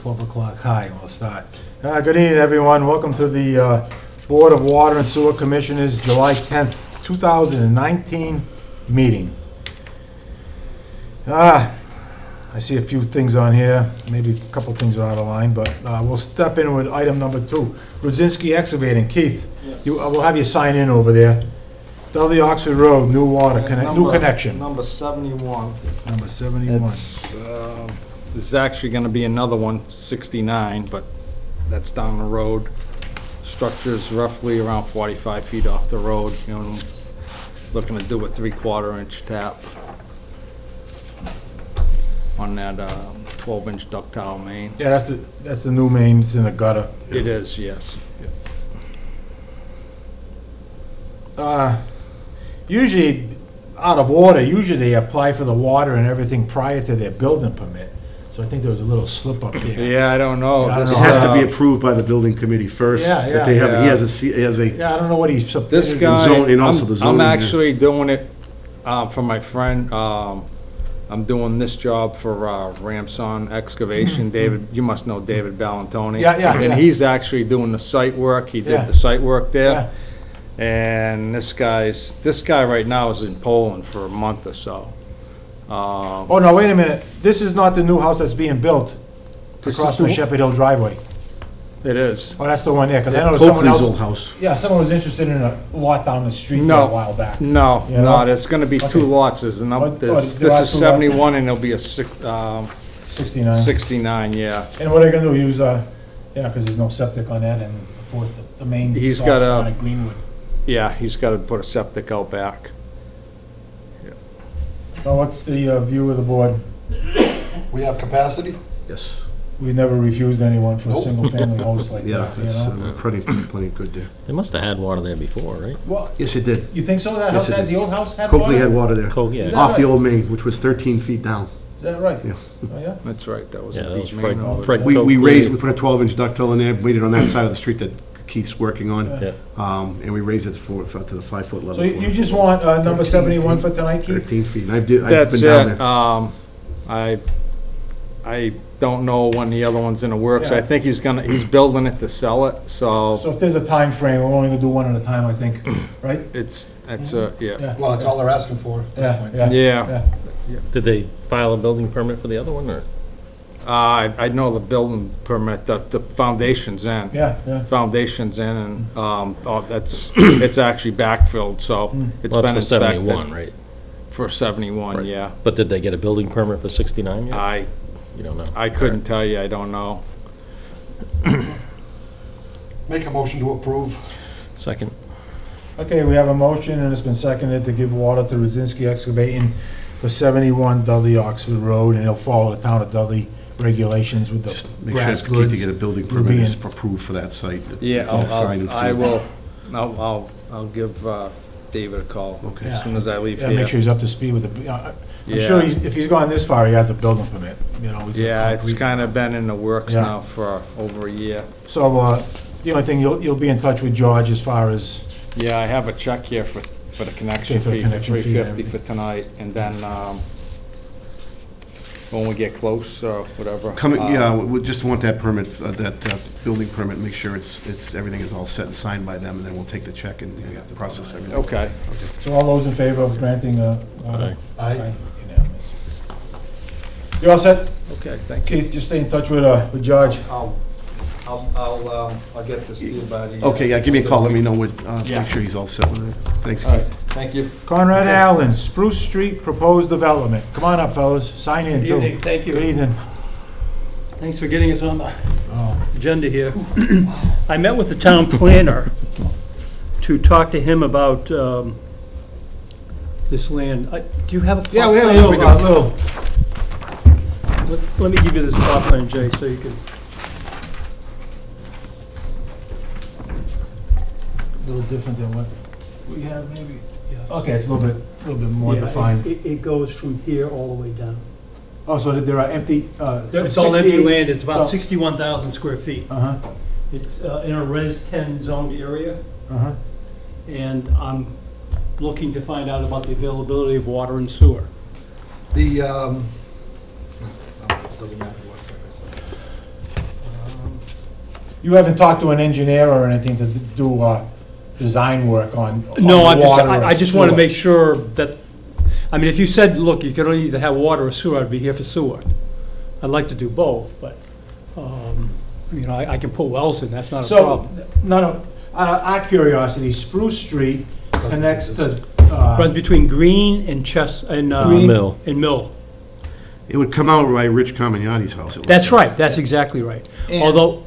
12 o'clock high, we'll start. Uh, Good evening, everyone. Welcome to the uh, Board of Water and Sewer Commissioners, July 10th, 2019 meeting. Ah, I see a few things on here, maybe a couple things are out of line, but uh, we'll step in with item number two. Rudzinski Excavating, Keith, you, uh, we'll have you sign in over there. Dudley Oxford Road, new water, conne- new Number- connection, Number 71. number 71. It's, uh, this is actually gonna be another one, 69, but that's down the road. Structure's roughly around 45 feet off the road, you know, looking to do a three-quarter inch tap on that 12-inch ductile main. Yeah, that's the, that's the new main, it's in the gutter. It is, yes. Uh, Usually, out of order, usually they apply for the water and everything prior to their building permit. So I think there was a little slip up there. Yeah, I don't know. Yeah, I don't This, know. It has to be approved by the building committee first. Yeah, yeah. That they have, he Yeah. has a, C- he has a, Yeah, I don't know what he submitted. This guy, zone- and also I'm- the I'm zoning, yeah. actually doing it uh, for my friend. um, I'm doing this job for uh, Ramson Excavation. David, you must know David Ballantoni. Mm-hmm. Yeah, yeah, yeah. And he's actually doing the site work. He Yeah. did the site work Yeah. there. And this guy's, this guy right now is in Poland for a month or so. Um, Oh, no, wait a minute. This is not the new house that's being built This across is from the- Shepherd Hill driveway. It is. Oh, that's the one there, because I know someone Copley's old else, house. yeah, someone was interested in a lot down the street there No. a while back. No, You know? no, there's gonna be two Okay. lots. There's a Oh, number, oh, there's, there this are is two lots. 71 and there'll be a six, um, 69. 69, yeah. And what are they gonna do, use, uh, yeah, because there's no septic on that, and of course, the- the main He's stops got a- down at Greenwood. Yeah, he's gotta put a septic out back. Now, what's the uh, view of the board? We have capacity? Yes. We've never refused anyone for a Nope. single-family house like Yeah, that, you that's know? uh, plenty, plenty good there. They must have had water there before, right? Well, Yes, it did. you think so, that Yes, house it had, the old house had water? Copley had water there, Coke, Is yeah. that off the old main, which was 13 feet down. Is that right? Yeah. Oh, yeah? That's right, that was Yeah, a that was deep Fred, main Fred there. We, we raised, we put a 12-inch ductile in there, made it on that side of the street that Keith's working on. Yeah. Um, and we raised it for, for- to the five-foot level. So you for you just want uh, number 71 feet. for tonight, Keith? 13 feet, and I've, did- I've That's been down it, there. um, I, I don't know when the other one's in the works. I Yeah. think he's gonna, he's building it to sell it, so So if there's a time frame, we're only gonna do one at a time, I think, right? it's, that's, uh, yeah. Yeah. Well, that's all they're asking for at this Yeah, point. yeah. Yeah, Yeah. Did they file a building permit for the other one, or? Uh, I, I know the building permit, the, the foundation's in. Yeah, yeah. Foundation's in and, um, oh, that's, it's actually backfilled, so it's Well, been it's for inspected. seventy-one, right? For seventy-one, Right. yeah. But did they get a building permit for sixty-nine yet? I, You don't know? I couldn't tell you, I don't know. Make a motion to approve. Second, Okay, we have a motion, and it's been seconded to give water to Rosinski Excavating for 71 Dudley Oxford Road, and he'll follow the town of Dudley regulations with the Make sure grass Keith to goods. get a building will permit be is approved for that site. Yeah, It's all I'll, signed and I'll- I sealed. will, I'll, I'll, I'll give, uh, David a call Okay. as soon as I leave Yeah, make sure he's up to speed with the, uh, I'm Yeah. sure he's, if he's gone this far, he has a building permit, you know. he's got Yeah, it's concrete. kinda been in the works Yeah. now for over a year. So, uh, the only thing, you'll, you'll be in touch with George as far as, Yeah, I have a check here for, for the connection Okay, for the fee, for connection three and fifty for tonight, and then, um, when we get close, or whatever. Coming, uh, yeah, we we just want that permit, uh, that uh, building permit, make sure it's, it's, everything is all set and signed by them, and then we'll take the check and you know, process everything. Okay, so all those in favor of granting, uh, water? Aye. Aye. Unanimous. You all set? okay, thank you. Keith, just stay in touch with, uh, with George. I'll, I'll, I'll, um, I'll get this to you by the. Okay, yeah, give me a call, let me know what, uh, Yeah. make sure he's all set with it. Thanks, All right, Keith. thank you. Conrad Allen, Spruce Street Proposed Development. Come on up, fellas, sign in Good too. evening, thank Good you. evening. Thanks for getting us on the Oh, agenda here. I met with the town planner to talk to him about um, this land. I- Do you have a? Yeah, we have a plot little, plan? uh, little, Let- Let me give you this plot plan, Jay, so you can, little different than what we have maybe. yeah. Okay, it's a little bit, a little bit more Yeah, it- defined. It it goes from here all the way down. Oh, so that there are empty, uh. It's all empty 68 land, it's about so- 61,000 square feet. Uh-huh, It's uh, in a Res 10 zoned area, uh-huh. and I'm looking to find out about the availability of water and sewer. The, um, doesn't matter what's there. you haven't talked to an engineer or anything to do, uh, design work on on No, I'm just, water or I I just want to sewer? make sure that, I mean, if you said, look, you could only either have water or sewer, I'd be here for sewer. I'd like to do both, but, um, you know, I I can put wells in, that's not a So, problem. no, no, our, our curiosity, Spruce Street connects to, Runs uh, between Green and Chess, and, uh, Green. Mill. and Mill. It would come out by Rich Carmignati's house. it looks That's like. right, that's exactly right. And- Although,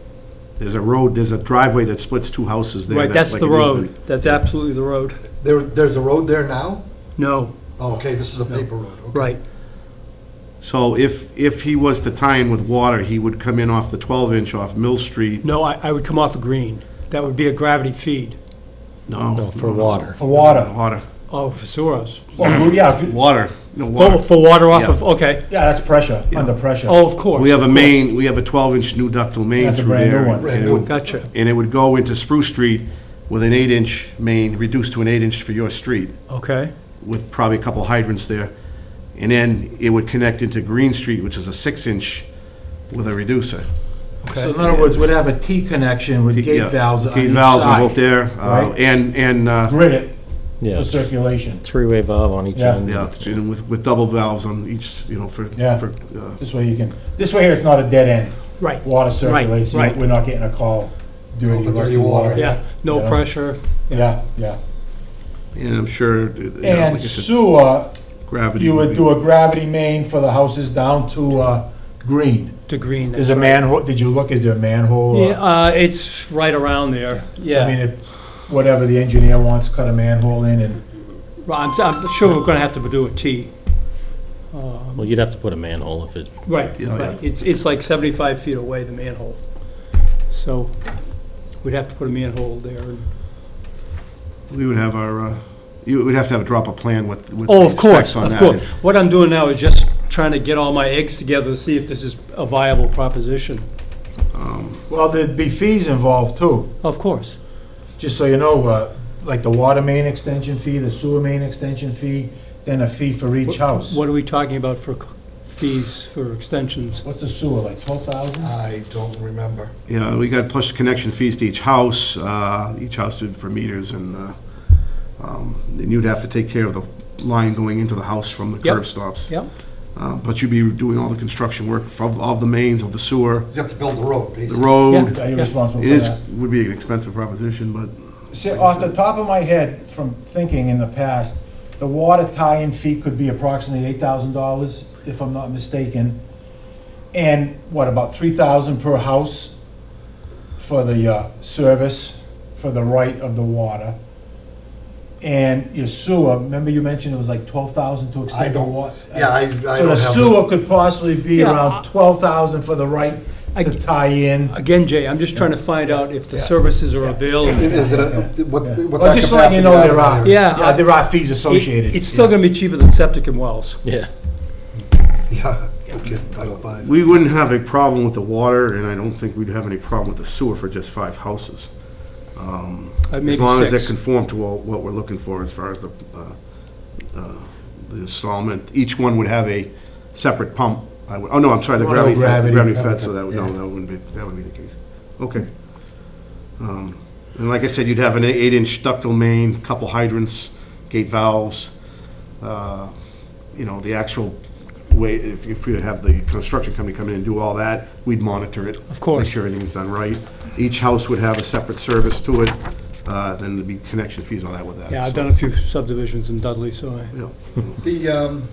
There's a road, there's a driveway that splits two houses there. right, that's like the an road, easement. that's absolutely the road. There, there's a road there now? No, Oh, okay, this is a paper road, okay. right, So if, if he was to tie in with water, he would come in off the 12-inch off Mill Street. no, I, I would come off of Green. That would be a gravity feed. No. No, for water. for water. Water. Oh, for sewers. Well, yeah, Water, no For, water. for water off Yeah. of, okay. yeah, that's pressure, under pressure. Oh, of course. We have a main, we have a 12-inch new ductile main That's a through brand new there. one. and Brand it new. would- Gotcha, And it would go into Spruce Street with an 8-inch main, reduced to an 8-inch for your street, okay. with probably a couple hydrants there. And then it would connect into Green Street, which is a 6-inch with a reducer. Okay. So in other words, we'd have a T connection with Yeah, gate valves on Gate valves on both side. there, uh, right? and, and, uh, Grid it Yeah, for circulation. three-way valve on each Yeah. end. yeah, and with, with double valves on each, you know, for, Yeah. for, uh, This way you can, this way here, it's not a dead end. Right, Water circulates, you- right. we're not getting a call, dirty, Oh, the rusty dirty water. water. yeah, no Yeah. pressure. Yeah, yeah. and I'm sure, you know, like And said, sewer, gravity. you would be- do a gravity main for the houses down to, uh, Green. To Green. Is that's a right. manhole, did you look, is there a manhole? or- Yeah, uh, it's right around there, So, I mean, yeah. it- whatever the engineer wants, cut a manhole in and, I'm, I'm sure we're gonna have to do a T. Well, you'd have to put a manhole if it, Right, Yeah, right. It's, it's like 75 feet away, the manhole. So we'd have to put a manhole there. and- We would have our, uh, you would have to have a drop of plan with, with Oh, the of course, specs on of that. course. What I'm doing now is just trying to get all my eggs together to see if this is a viable proposition. well, there'd be fees involved too. Of course. Just so you know, uh, like the water main extension fee, the sewer main extension fee, then a fee for each house. What are we talking about for c- fees for extensions? What's the sewer, like twelve thousand? I don't remember. Yeah, we got plus connection fees to each house, uh, each house did for meters and, uh, um, then you'd have to take care of the line going into the house from the Yep. curb stops. Yep, Uh, But you'd be doing all the construction work of, of the mains, of the sewer, You have to build the road, the basically. road. Are you responsible It for is, that? would be an expensive proposition, but See, off the top of my head, from thinking in the past, the water tie-in fee could be approximately eight thousand dollars, if I'm not mistaken. And what, about three thousand per house for the, uh, service, for the right of the water? And your sewer, remember you mentioned it was like twelve thousand to I extend the don't, water? yeah, I, I So don't the have. the- sewer could possibly be Yeah, I- around twelve thousand for the right I- to tie in. again, Jay, I'm just trying to find out if the services are available. Is it a, what, what's Well, that just so you know, capacity there are. Yeah. yeah, there are fees associated. It- It's still gonna be cheaper than septic and wells. yeah. Yeah, okay, Title oh Five. we wouldn't have a problem with the water, and I don't think we'd have any problem with the sewer for just five houses. Um, Uh, As maybe long as they conform to all- what we're looking for as far as the, uh, uh, the installment. Each one would have a separate pump. I would, oh, no, I'm sorry, the Oh, gravity fed, the gravity, gravity gravity fed, so that would, no, yeah. that wouldn't be, that would be the case. Okay. Um, And like I said, you'd have an eight-inch ductile main, couple hydrants, gate valves, uh, you know, the actual way, if, if we have the construction company come in and do all that, we'd monitor it. Of course. Make sure everything's done right. Each house would have a separate service to it, uh, then there'd be connection fees and all that with that. Yeah, I've so, done a few subdivisions in Dudley, so I, yeah, The, um,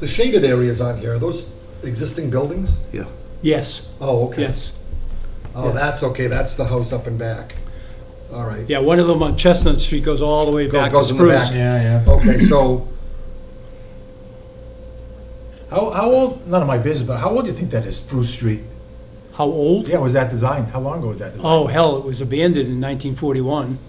the shaded areas on here, are those existing buildings? Yeah, yes, Oh, okay. yes. Oh, that's okay, that's the house up and back. All right. Yeah, one of them on Chestnut Street goes all the way Go- back to goes in the Spruce. back. Yeah, yeah. Okay, so, How, how old, none of my business, but how old do you think that is, Spruce Street? How old? Yeah, was that designed? How long ago was that designed? Oh, hell, it was abandoned in 1941.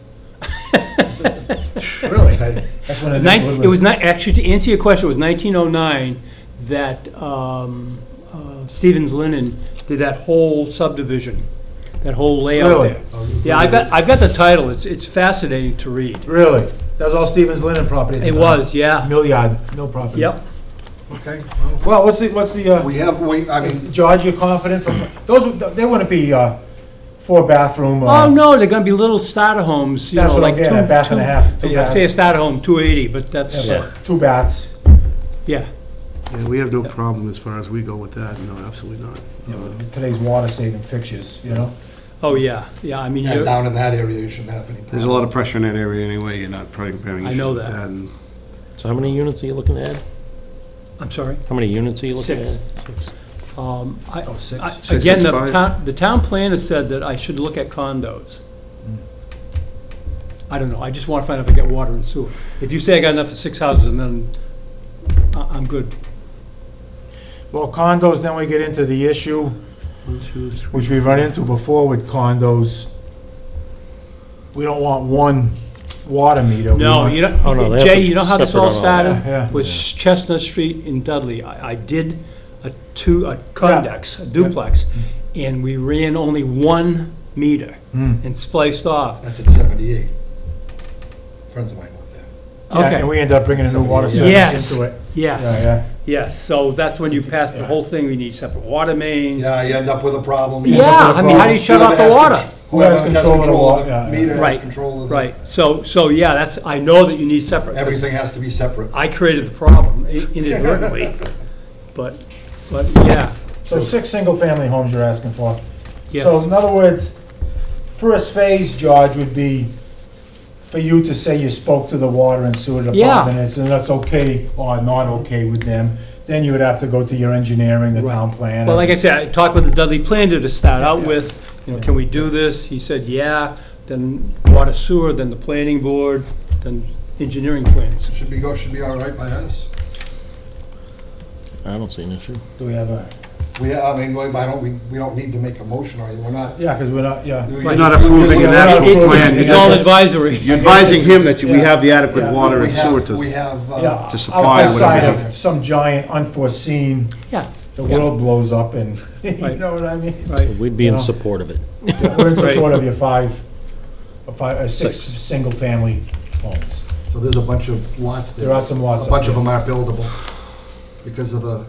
Really? okay, That's when it Nine- It was not, actually, to answer your question, it was 1909 that um, uh, Stevens Linen did that whole subdivision, that whole layout Really? there. Yeah, I've got, I've got the title, it's, it's fascinating to read. Really? That was all Stevens Linen property? at the It time? was, yeah. Milliard no property. Yep. Okay, well, Well, what's the, what's the, uh, we have, wait, I mean, George, you're confident for, those, would- they wouldn't be, uh, four bathroom. uh, Oh, no, they're gonna be little starter homes, you That's know, what I'm like two. getting at, bath and a two- half, two Yeah, say a baths. starter home, two eighty, but that's, yeah, Two baths. yeah. Yeah, we have no problem as far as we go with that, no, absolutely not. you know, Today's water saving fixtures, you know? Oh, yeah, yeah, I mean, Yeah, you're, down in that area, you shouldn't have any problem. There's a lot of pressure in that area anyway, you're not probably comparing I issues know with that. that. and- So how many units are you looking to add? I'm sorry. How many units are you looking to Six. add? Six. Um, I, Oh, six. I- Six again, is the fine. town, the town planner said that I should look at condos. I don't know, I just wanna find out if I get water and sewer. If you say I got enough for six houses, then I, I'm good. Well, condos, then we get into the issue, One, two, three. which we've run into before with condos. We don't want one water meter. We No, want- you Oh, no, know, they have Jay, to you know how this separate all on all started? that. Yeah, yeah. Was Chestnut Street in Dudley. I, I did a two, a condex, a duplex, and we ran only one meter Hmm. and spliced off. That's at seventy-eight. Friends of mine live there. Yeah, Okay. and we ended up bringing a new water Yes. service into it. Yeah, Yes, yeah. Yes, so that's when you pass the whole thing, we need separate water mains. Yeah, you end up with a problem. Yeah, I mean, how do you shut off Whoever the has water? con- Who has Whoever has control of the control wa- yeah, yeah. meter has Right, control of the. Right, so, so, yeah, that's, I know that you need separate. 'cause Everything has to be separate. I created the problem inadvertently, but, but, yeah, So six single-family homes you're asking for. So yes, in other words, first phase, George, would be for you to say you spoke to the water and sewer Yeah. department, and that's okay or not okay with them. Then you would have to go to your engineering, the Right. town plan. well, like I said, I talked with the Dudley planner to start out with, you know, can we do this? He said, yeah, then water sewer, then the planning board, then engineering plans. Should be, go, should be all right by us. I don't see an issue. Do we have a, We, I mean, we- I don't, we, we don't need to make a motion or anything, we're not. yeah, because we're not, yeah. You're not approving an actual It- plan, It's all just- advisory. You're advising him that you- we have the adequate Yeah. water We and sewer have, we to, have, Yeah, uh, to supply outside whatever. of some giant unforeseen, Yeah, the world blows up and, you know what I mean? right. We'd be in know. support of it. We're in support of your five, uh, five, uh, six, Six. single-family homes. so there's a bunch of lots there. There are some lots A bunch out of them aren't buildable because of the,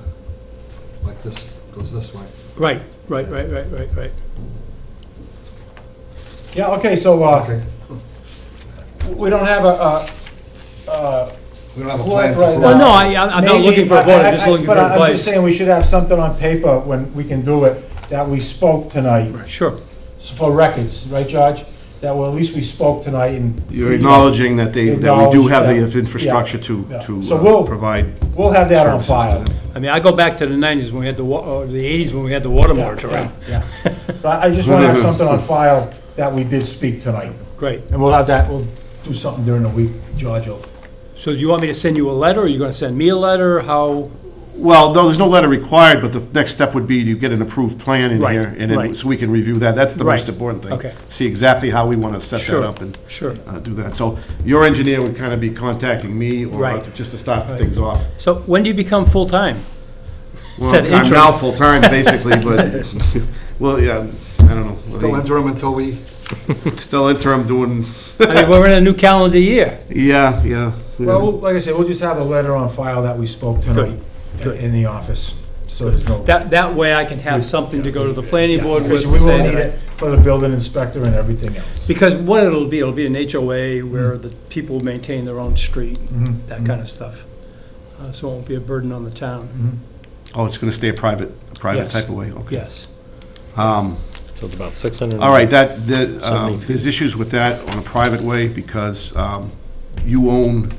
like this, goes this way. Right, right, right, right, right, right. Yeah, okay, so, uh, Okay, we don't have a, uh, uh, we don't have a Well, plan right prove Well, no, I, I'm not Maybe- looking for a vote, I'm just I- I- looking for But I'm just advice. saying, we should have something on paper when we can do it, that we spoke tonight, Sure, So for records, right, George? That, well, at least we spoke tonight and. You're acknowledging that they, that we do Acknowledge have the that. infrastructure to, Yeah. to So uh, we'll- provide We'll have that on services to file. them. I mean, I go back to the nineties when we had the wa, or the eighties when we had the water Yeah, moratorium. yeah, yeah. But I just wanna have something on file that we did speak tonight. Great. And we'll have that, we'll do something during the week, George will. So do you want me to send you a letter, or are you gonna send me a letter, how? Well, no, there's no letter required, but the next step would be to get an approved plan in Right, here, and then, right. so we can review that. That's the most Right, important thing. okay. See exactly how we want to set that Sure. up and Sure. uh, do that. So your engineer would kind of be contacting me, or Right. just to start Right. things off. So when do you become full-time? Well, Said I'm interim. now full-time, basically, but, well, yeah, I don't know. Still interim until we, Still interim doing, I mean, we're in a new calendar year. yeah, yeah. yeah. Well, we'll- like I said, we'll just have a letter on file that we spoke tonight Good. in the office, so there's no. That, that way I can have something to go to the planning board with. Because to we will say need that I- it for the building inspector and everything else. Because what it'll be, it'll be an HOA where the people maintain their own street, Mhm, that kind of stuff. Uh, So it won't be a burden on the town. Oh, it's going to stay a private, a private Yes. type of way, okay. Yes. Um, So it's about 600. All right, that, the, um, 70 there's issues with that on a private way because um, you own the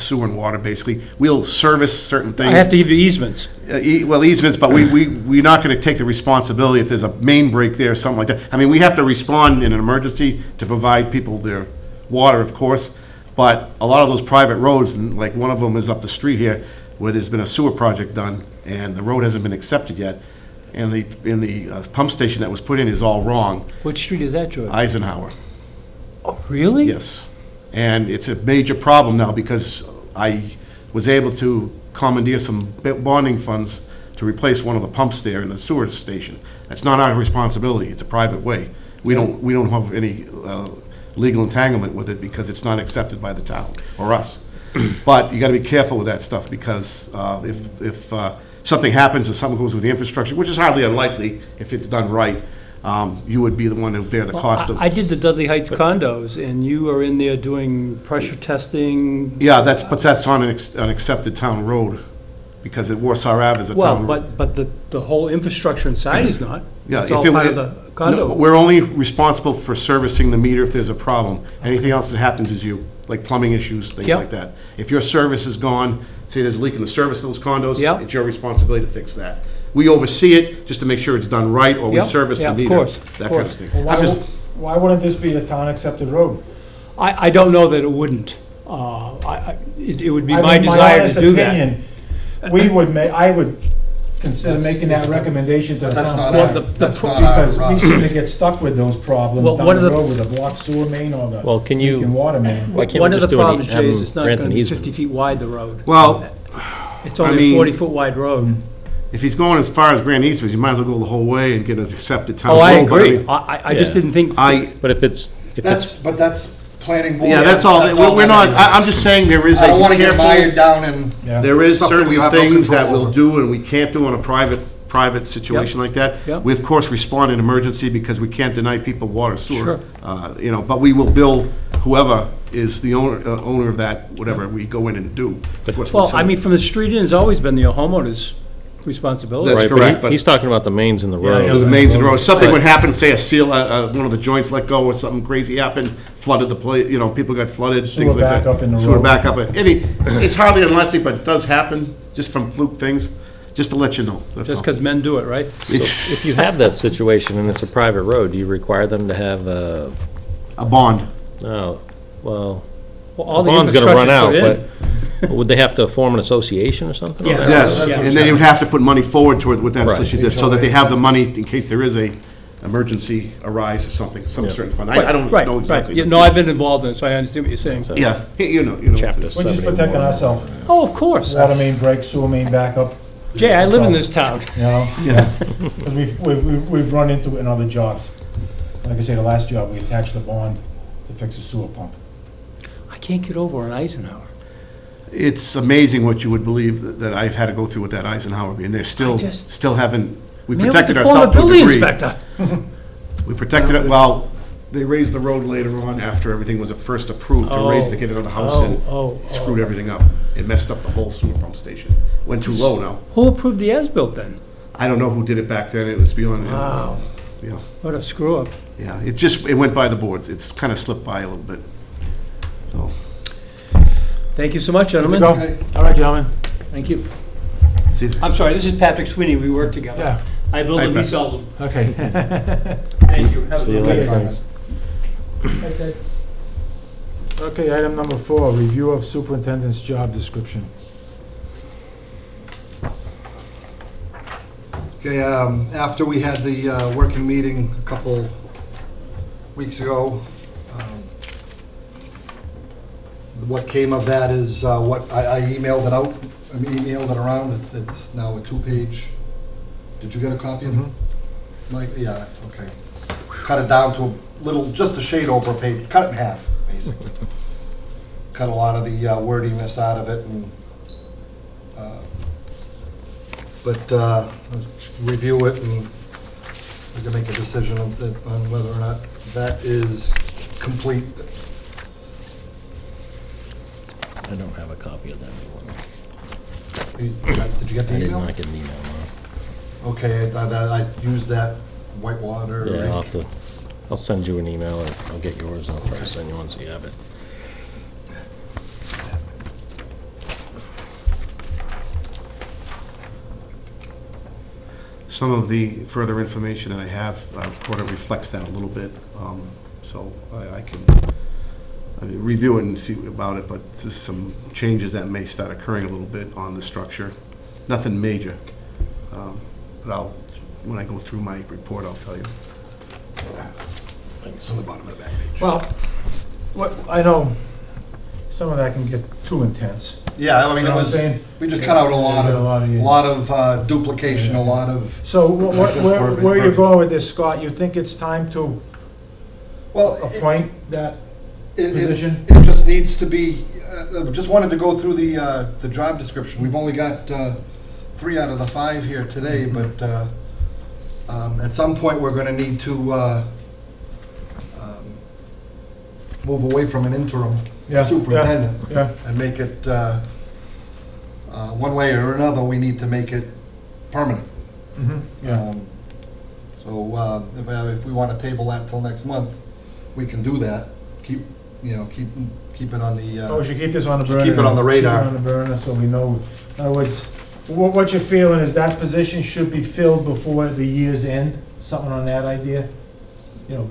sewer and water, basically. We'll service certain things. I have to give you easements. uh, e- well, easements, but we, we, we're not gonna take the responsibility if there's a main break there or something like that. I mean, we have to respond in an emergency to provide people their water, of course, but a lot of those private roads, and like one of them is up the street here, where there's been a sewer project done, and the road hasn't been accepted yet, and the, and the uh, pump station that was put in is all wrong, Which street is that, George? Eisenhower. Oh, really? Yes. And it's a major problem now because I was able to commandeer some bonding funds to replace one of the pumps there in the sewer station. That's not our responsibility, it's a private way. We don't, we don't have any uh, legal entanglement with it because it's not accepted by the town or us. But you gotta be careful with that stuff because uh, if, if uh, something happens or something goes with the infrastructure, which is hardly unlikely if it's done right, um, you would be the one who bear the cost of. I did the Dudley Heights condos, and you are in there doing pressure testing. Yeah, that's, but that's on an ex- an accepted town road, because it Warsaw Ave is a Well, town. road. but, but the, the whole infrastructure inside is not. Yeah, It's if all it- part of the No, condo. We're only responsible for servicing the meter if there's a problem. Anything else that happens is you, like plumbing issues, things Yep. like that. If your service is gone, say there's a leak in the service of those condos, Yep. it's your responsibility to fix that. We oversee it just to make sure it's done right, or we Yep, service yeah, the of meter. course, of That kind of course. thing. Well, Why, I'm just- wou- why wouldn't this be the town-accepted road? I, I don't know that it wouldn't. Uh, I, I, it it would be I my mean, desire honest to do that. opinion, We would ma, I would consider making that recommendation to But the that's town. not Well, our, the- the that's pro- not our, Because we seem to get stuck with those problems Well, down one the of the- road with the blocked sewer main or the Well, can you- leaking water main. Why can't One we of just the do an, problems, e- have Jay, is them it's not grant gonna an be easement? fifty feet wide, the road. Well, It's I only a mean- forty-foot wide road. If he's going as far as Grand Eastman, you might as well go the whole way and get an accepted town Oh, road. I but agree. mean, I, I- I just Yeah. didn't think, I, But if it's, if That's, it's, but that's planning board. yeah, that's all, That's we're we're not, that I- I'm just saying there is is. a I don't wanna get careful- mired down in, Yeah. There is Stuff that we certain have no things that control we'll over. do and we can't do on a private, private situation like that. Yep. We of course respond in emergency because we can't deny people water Sure. sewer. Uh, You know, but we will bill whoever is the owner, uh, owner of that, whatever we go in and do. Of course, we'll well, I mean, from the street in, has always been the homeowner's responsibility. That's right, but correct, he- but- he's talking about the mains in the Yeah, road. The mains and roads, something would happen, say a seal, uh, uh, one of the joints let go or something crazy happened, flooded the place, you know, people got flooded, Sewer things like that. backup in the Sewer road. backup, any, it's hardly unlikely, but it does happen, just from fluke things, just to let you know, that's Just all. because men do it, right? If you have that situation and it's a private road, do you require them to have a, A bond. no, well, Well, all the the bond's gonna run out, infrastructure's but would they have to form an association or something? Yeah. Yes, Yeah. and then you would have to put money forward toward, with that Right. associated, so that they have the money in case there is a emergency arise or something, some certain fund. I, I don't Right, know right, exactly. Yeah, No, I've been involved in it, so I understand what you're saying. So- Yeah, you know, you know. Chapter We're just protecting ourselves. Oh, of course. Water main break, sewer main backup, Jay, I live in this town. you know? Yeah. Because we've, we've, we've- we've run into it in other jobs. Like I say, the last job, we attached the bond to fix a sewer pump. Can't get over on Eisenhower. It's amazing what you would believe that- that I've had to go through with that Eisenhower, and they're still, just- still haven't, we Man, protected former ourselves to a building degree. inspector. We protected it, well, they raised the road later on after everything was at first approved to raise, to oh, get another house Oh, in. Oh, oh, Screwed everything up. It messed up the whole sewer pump station. Went too low now. Who approved the as-built then? I don't know who did it back then, it was beyond, Wow, yeah, what a screw-up. yeah, it just, it went by the boards, it's kind of slipped by a little bit, so. Thank you so much, gentlemen. go? Okay. All right, gentlemen. Thank you. see- I'm sorry, this is Patrick Sweeney, we work together. Yeah, I build Hi, them, he Pat. sells them. okay. Thank you. Have a See you good later, day. Okay, item number four, review of superintendent's job description. Okay, um, after we had the, uh, working meeting a couple weeks ago, um, what came of that is, uh, what, I, I emailed it out, I emailed it around, It's- it's now a two-page. Did you get a copy of it? Mike, yeah, okay. Cut it down to a little, just a shade over a page, cut it in half, basically. Cut a lot of the uh, wordiness out of it and, uh, but, uh, review it and we can make a decision on on whether or not that is complete. I don't have a copy of that one. Did you get I the did email? not get an email, no. Okay, I, I I used that whitewater. Yeah, I'll have to, I'll send you an email, or I'll get yours, and I'll try to send you one so you have it. Some of the further information that I have, uh, Porter reflects that a little bit, um, so I I can I review it and see about it, but there's some changes that may start occurring a little bit on the structure. Nothing major, um, but I'll, when I go through my report, I'll tell you. It's on the bottom of the back page. Well, what, I know some of that can get too intense. Yeah, I mean, You know it what I'm was, saying? we just cut out a lot Yeah, a lot of, of- a lot of uh, duplication, a lot of, So wh- what, Just where, verbiage- where you verbiage. going with this, Scott? You think it's time to well, it- appoint that? It, it, position? it just needs to be, uh, just wanted to go through the, uh, the job description. We've only got uh, three out of the five here today, Mm-hmm. but uh, Um, At some point, we're gonna need to uh, um, move away from an interim Yeah, superintendent Yeah, and make it, uh, uh, one way or another, we need to make it permanent. mhm, yeah. Um, So uh, if, uh, if we want to table that till next month, we can do that. Keep, you know, keep, keep it on the, Oh, we uh, should keep this on the Should burner. keep it on the radar. Keep it on the burner, so we know. In other words, what, what you're feeling is that position should be filled before the year's end? Something on that idea? You know,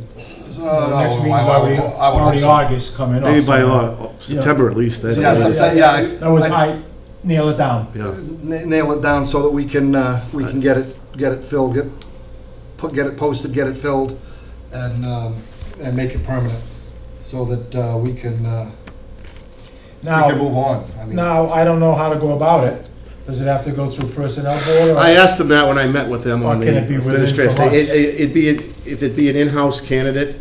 uh, the next I meeting's would- already, I would hope already so. August coming up. Maybe by so- uh, September at least. that- Yeah, some- yeah, I- In other I- I, nail it down. Yeah. Na- Nail it down so that we can, uh, we can get it, get it filled, get, put, get it posted, get it filled, and, um, and make it permanent, so that uh, we can, uh, we can Now, move on. I mean, now, I don't know how to go about it. Does it have to go through personnel board? or- I asked them that when I met with them Or on the can it be within administrative. from us? It- it- It'd be, if it'd be an in-house candidate,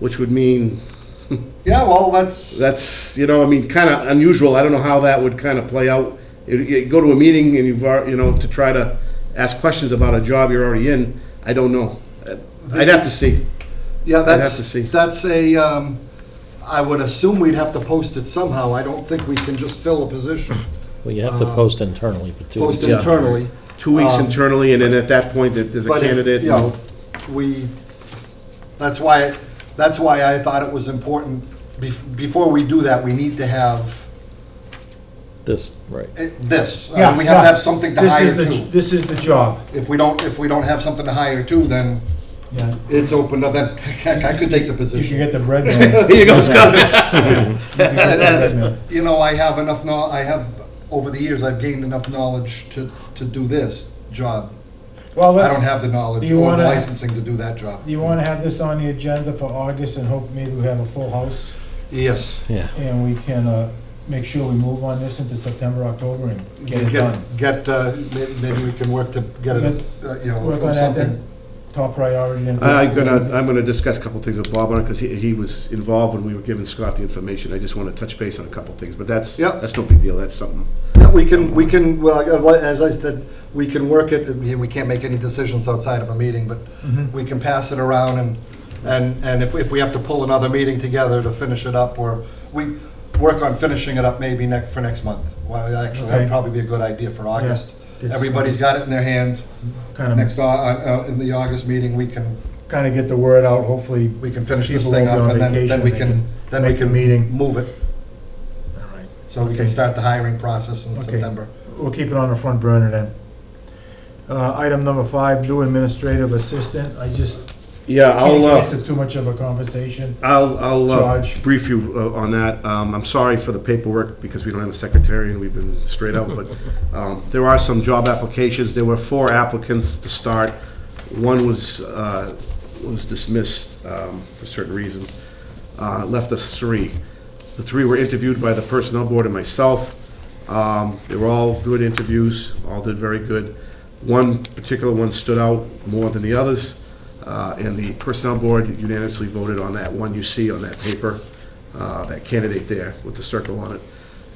which would mean, Yeah, well, that's, that's, you know, I mean, kind of unusual. I don't know how that would kind of play out. You- You go to a meeting and you've, al- you know, to try to ask questions about a job you're already in, I don't know. Uh, I'd have to see. Yeah, I'd have that's, to see. that's a, um, I would assume we'd have to post it somehow. I don't think we can just fill a position, Well, you have to Uh, post internally for two post weeks. Yeah. internally. Two weeks Um, internally, and then at that point, that there's a But if, candidate. you know, we, that's why, that's why I thought it was important, bef- before we do that, we need to have This, right. eh, this. Uh, Yeah, We have to yeah. have something to This hire is the, to. this is the job. If we don't, if we don't have something to hire to, then Yeah. it's opened up, then heck, I could take the You should position. get the bread man. Here you go, Scott. You can get the bread. You know, I have enough, know. I have, over the years, I've gained enough knowledge to, to do this job. Well, I let's, don't have the knowledge you or the wanna- licensing to do that job. do you want to have this on the agenda for August and hope maybe we have a full house? Yes. Yeah. And we can, uh, make sure we move on this into September, October and get it done. Get, uh, may- maybe we can work to get it, uh, you know, Work or on that something. then, top priority then. I'm gonna, I'm gonna discuss a couple things with Bob on it, because he, he was involved when we were giving Scott the information. I just want to touch base on a couple things, but that's, Yep. that's no big deal, that's something. Yeah, we can, we can, well, uh, as I said, we can work it, we we can't make any decisions outside of a meeting, but Mhm. we can pass it around and, and, and if, if we have to pull another meeting together to finish it up, or we work on finishing it up maybe next, for next month. Well, actually, that'd probably be a good idea for August. It's- Everybody's got it in their hand. Kind Next, of, uh, uh, in the August meeting, we can, kind of get the word out, hopefully. we can finish this People thing be up, on and then, then vacation, we they can, can then we make the can meeting. move it, All right. so we can Okay. start the hiring process in Okay. September. We'll keep it on the front burner then. Uh, item number five, new administrative assistant. I just Yeah, can't I'll, get uh, into too much of a conversation. I'll, I'll uh, Charge. brief you uh, on that. Um, I'm sorry for the paperwork, because we don't have a secretary and we've been straight out, but um, there are some job applications. There were four applicants to start. One was, uh, was dismissed um, for certain reasons. Uh, Left us three. The three were interviewed by the Personnel Board and myself. Um, They were all good interviews, all did very good. One particular one stood out more than the others, uh, and the Personnel Board unanimously voted on that one you see on that paper, uh, that candidate there with the circle on it.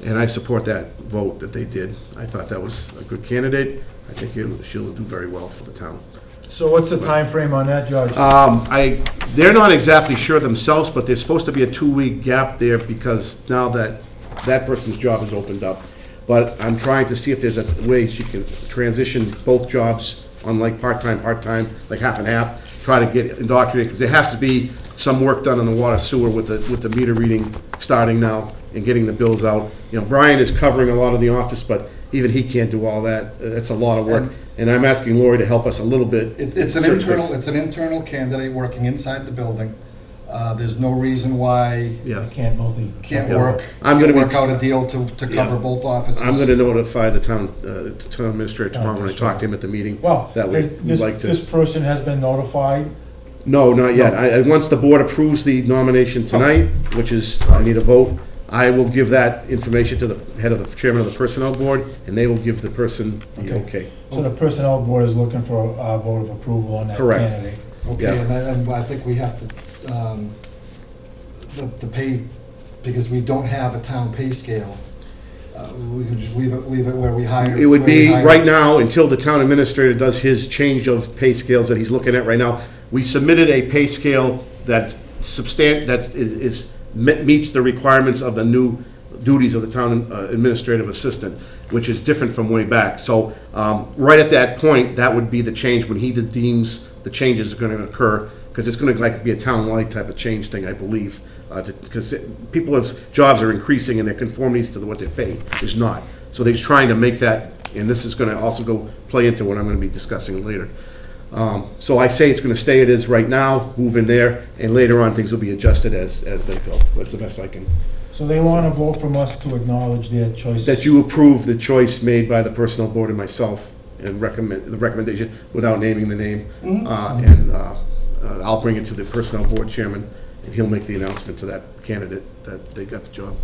And I support that vote that they did. I thought that was a good candidate. I think it- she'll do very well for the town. So what's the time frame on that, George? Um, I, they're not exactly sure themselves, but there's supposed to be a two-week gap there because now that that person's job is opened up. But I'm trying to see if there's a way she can transition both jobs on like part-time, part-time, like half and half, try to get indoctrinated, because there has to be some work done on the water sewer with the, with the meter reading starting now and getting the bills out. You know, Brian is covering a lot of the office, but even he can't do all that. That's a lot of work. And I'm asking Lori to help us a little bit. It- It's an Certain internal, things. it's an internal candidate working inside the building. Uh, There's no reason why Yeah. Can't multi. can't Yeah. work, I'm can't gonna be- work out a deal to, to cover Yeah. both offices. I'm gonna notify the town, uh, town administrator tomorrow when I talk to him at the meeting. Well, That this, we would this like this to, person has been notified. no, not yet. I, I- once the board approves the nomination tonight, which is, I need a vote, I will give that information to the head of the chairman of the personnel board, and they will give the person the Okay. okay. So the personnel board is looking for a vote of approval on that Correct. candidate. Okay, Yeah. and I, and I think we have to, um, the, the pay, because we don't have a town pay scale. uh, we could just leave it, leave it where we hire. It would where we be, hire- right now, until the town administrator does his change of pay scales that he's looking at right now, we submitted a pay scale that's substan, that is, is- meets the requirements of the new duties of the town uh, administrative assistant, which is different from way back. So, um, right at that point, that would be the change when he deems the changes are gonna occur, because it's gonna like be a town-wide type of change thing, I believe. Uh, because people's jobs are increasing and their conformities to what they're paid is not. So they're trying to make that, and this is gonna also go play into what I'm gonna be discussing later. Um, So I say it's gonna stay it is right now, move in there, and later on, things will be adjusted as, as they go. That's the best I can. So they want to vote from us to acknowledge their choice. That you approve the choice made by the personnel board and myself, and recommend, the recommendation, without naming the name. Uh, And uh, uh, I'll bring it to the personnel board chairman, and he'll make the announcement to that candidate that they got the job.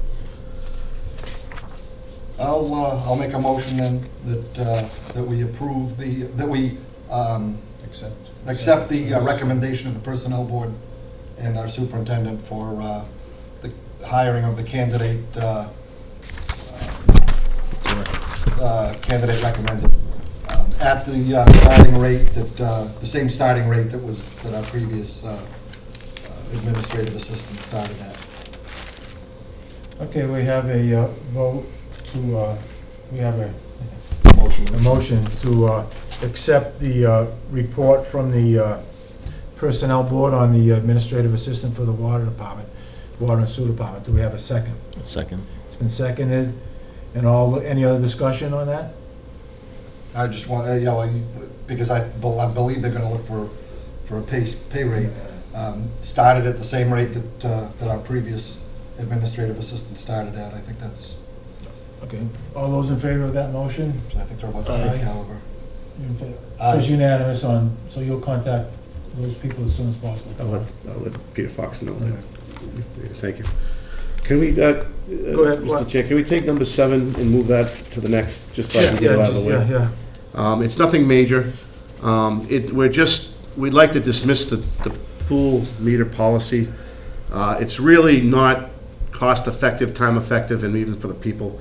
I'll, uh, I'll make a motion then that, uh, that we approve the, that we, um, Accept. accept the uh, recommendation of the Personnel Board and our superintendent for uh, the hiring of the candidate, uh, uh, candidate recommended, at the uh, starting rate that, uh, the same starting rate that was, that our previous uh, uh, administrative assistant started at. Okay, we have a uh, vote to, uh, we have a Motion. a motion to uh, accept the uh, report from the uh, Personnel Board on the Administrative Assistant for the Water Department, Water and Sewer Department. Do we have a second? Second. It's been seconded, and all, any other discussion on that? I just want, uh, yeah, well, you- because I, bel- I believe they're gonna look for, for a pay, pay rate. Um, Started at the same rate that, uh, that our previous administrative assistant started at. I think that's, Okay, all those in favor of that motion? I think they're about the Aye. same caliber. You in favor? So it's unanimous on, so you'll contact those people as soon as possible? I'll let, I'll let Peter Fox know that. Thank you. Can we, uh, uh, ahead, what? Mr. Chair, can we take number seven and move that to the next, just so I can get it out of the way? Yeah, yeah. Um, It's nothing major. Um, It, we're just, we'd like to dismiss the, the pool meter policy. Uh, It's really not cost-effective, time-effective, and even for the people.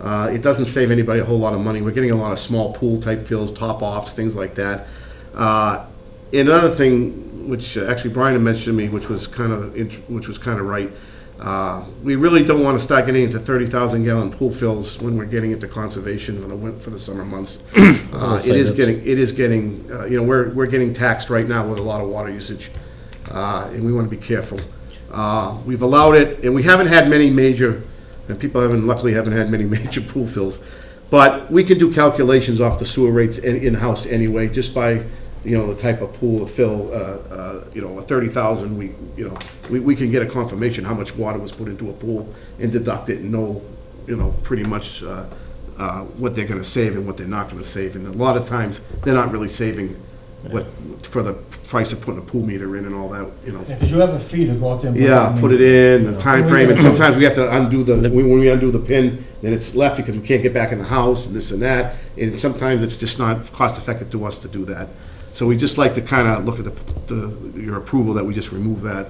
Uh, It doesn't save anybody a whole lot of money. We're getting a lot of small pool-type fills, top-offs, things like that. Uh, Another thing, which uh, actually Brian had mentioned to me, which was kind of, which was kind of right, uh, we really don't want to start getting into 30,000 gallon pool fills when we're getting into conservation for the, win- for the summer months. Uh, It is that's- getting, it is getting, uh, you know, we're, we're getting taxed right now with a lot of water usage, uh, and we want to be careful. Uh, We've allowed it, and we haven't had many major, and people haven't, luckily haven't had many major pool fills. But we can do calculations off the sewer rates in- in-house anyway, just by, you know, the type of pool to fill, uh, uh, you know, a thirty thousand, we, you know, we, we can get a confirmation how much water was put into a pool and deduct it and know, you know, pretty much, uh, uh, what they're gonna save and what they're not gonna save. And a lot of times, they're not really saving what, for the price of putting a pool meter in and all that, you know. Because you have a fee to go out there and. Yeah, put it in, the time frame, and sometimes we have to undo the, when when we undo the pin, then it's left because we can't get back in the house and this and that. And sometimes it's just not cost effective to us to do that. So we just like to kind of look at the, the, your approval that we just remove that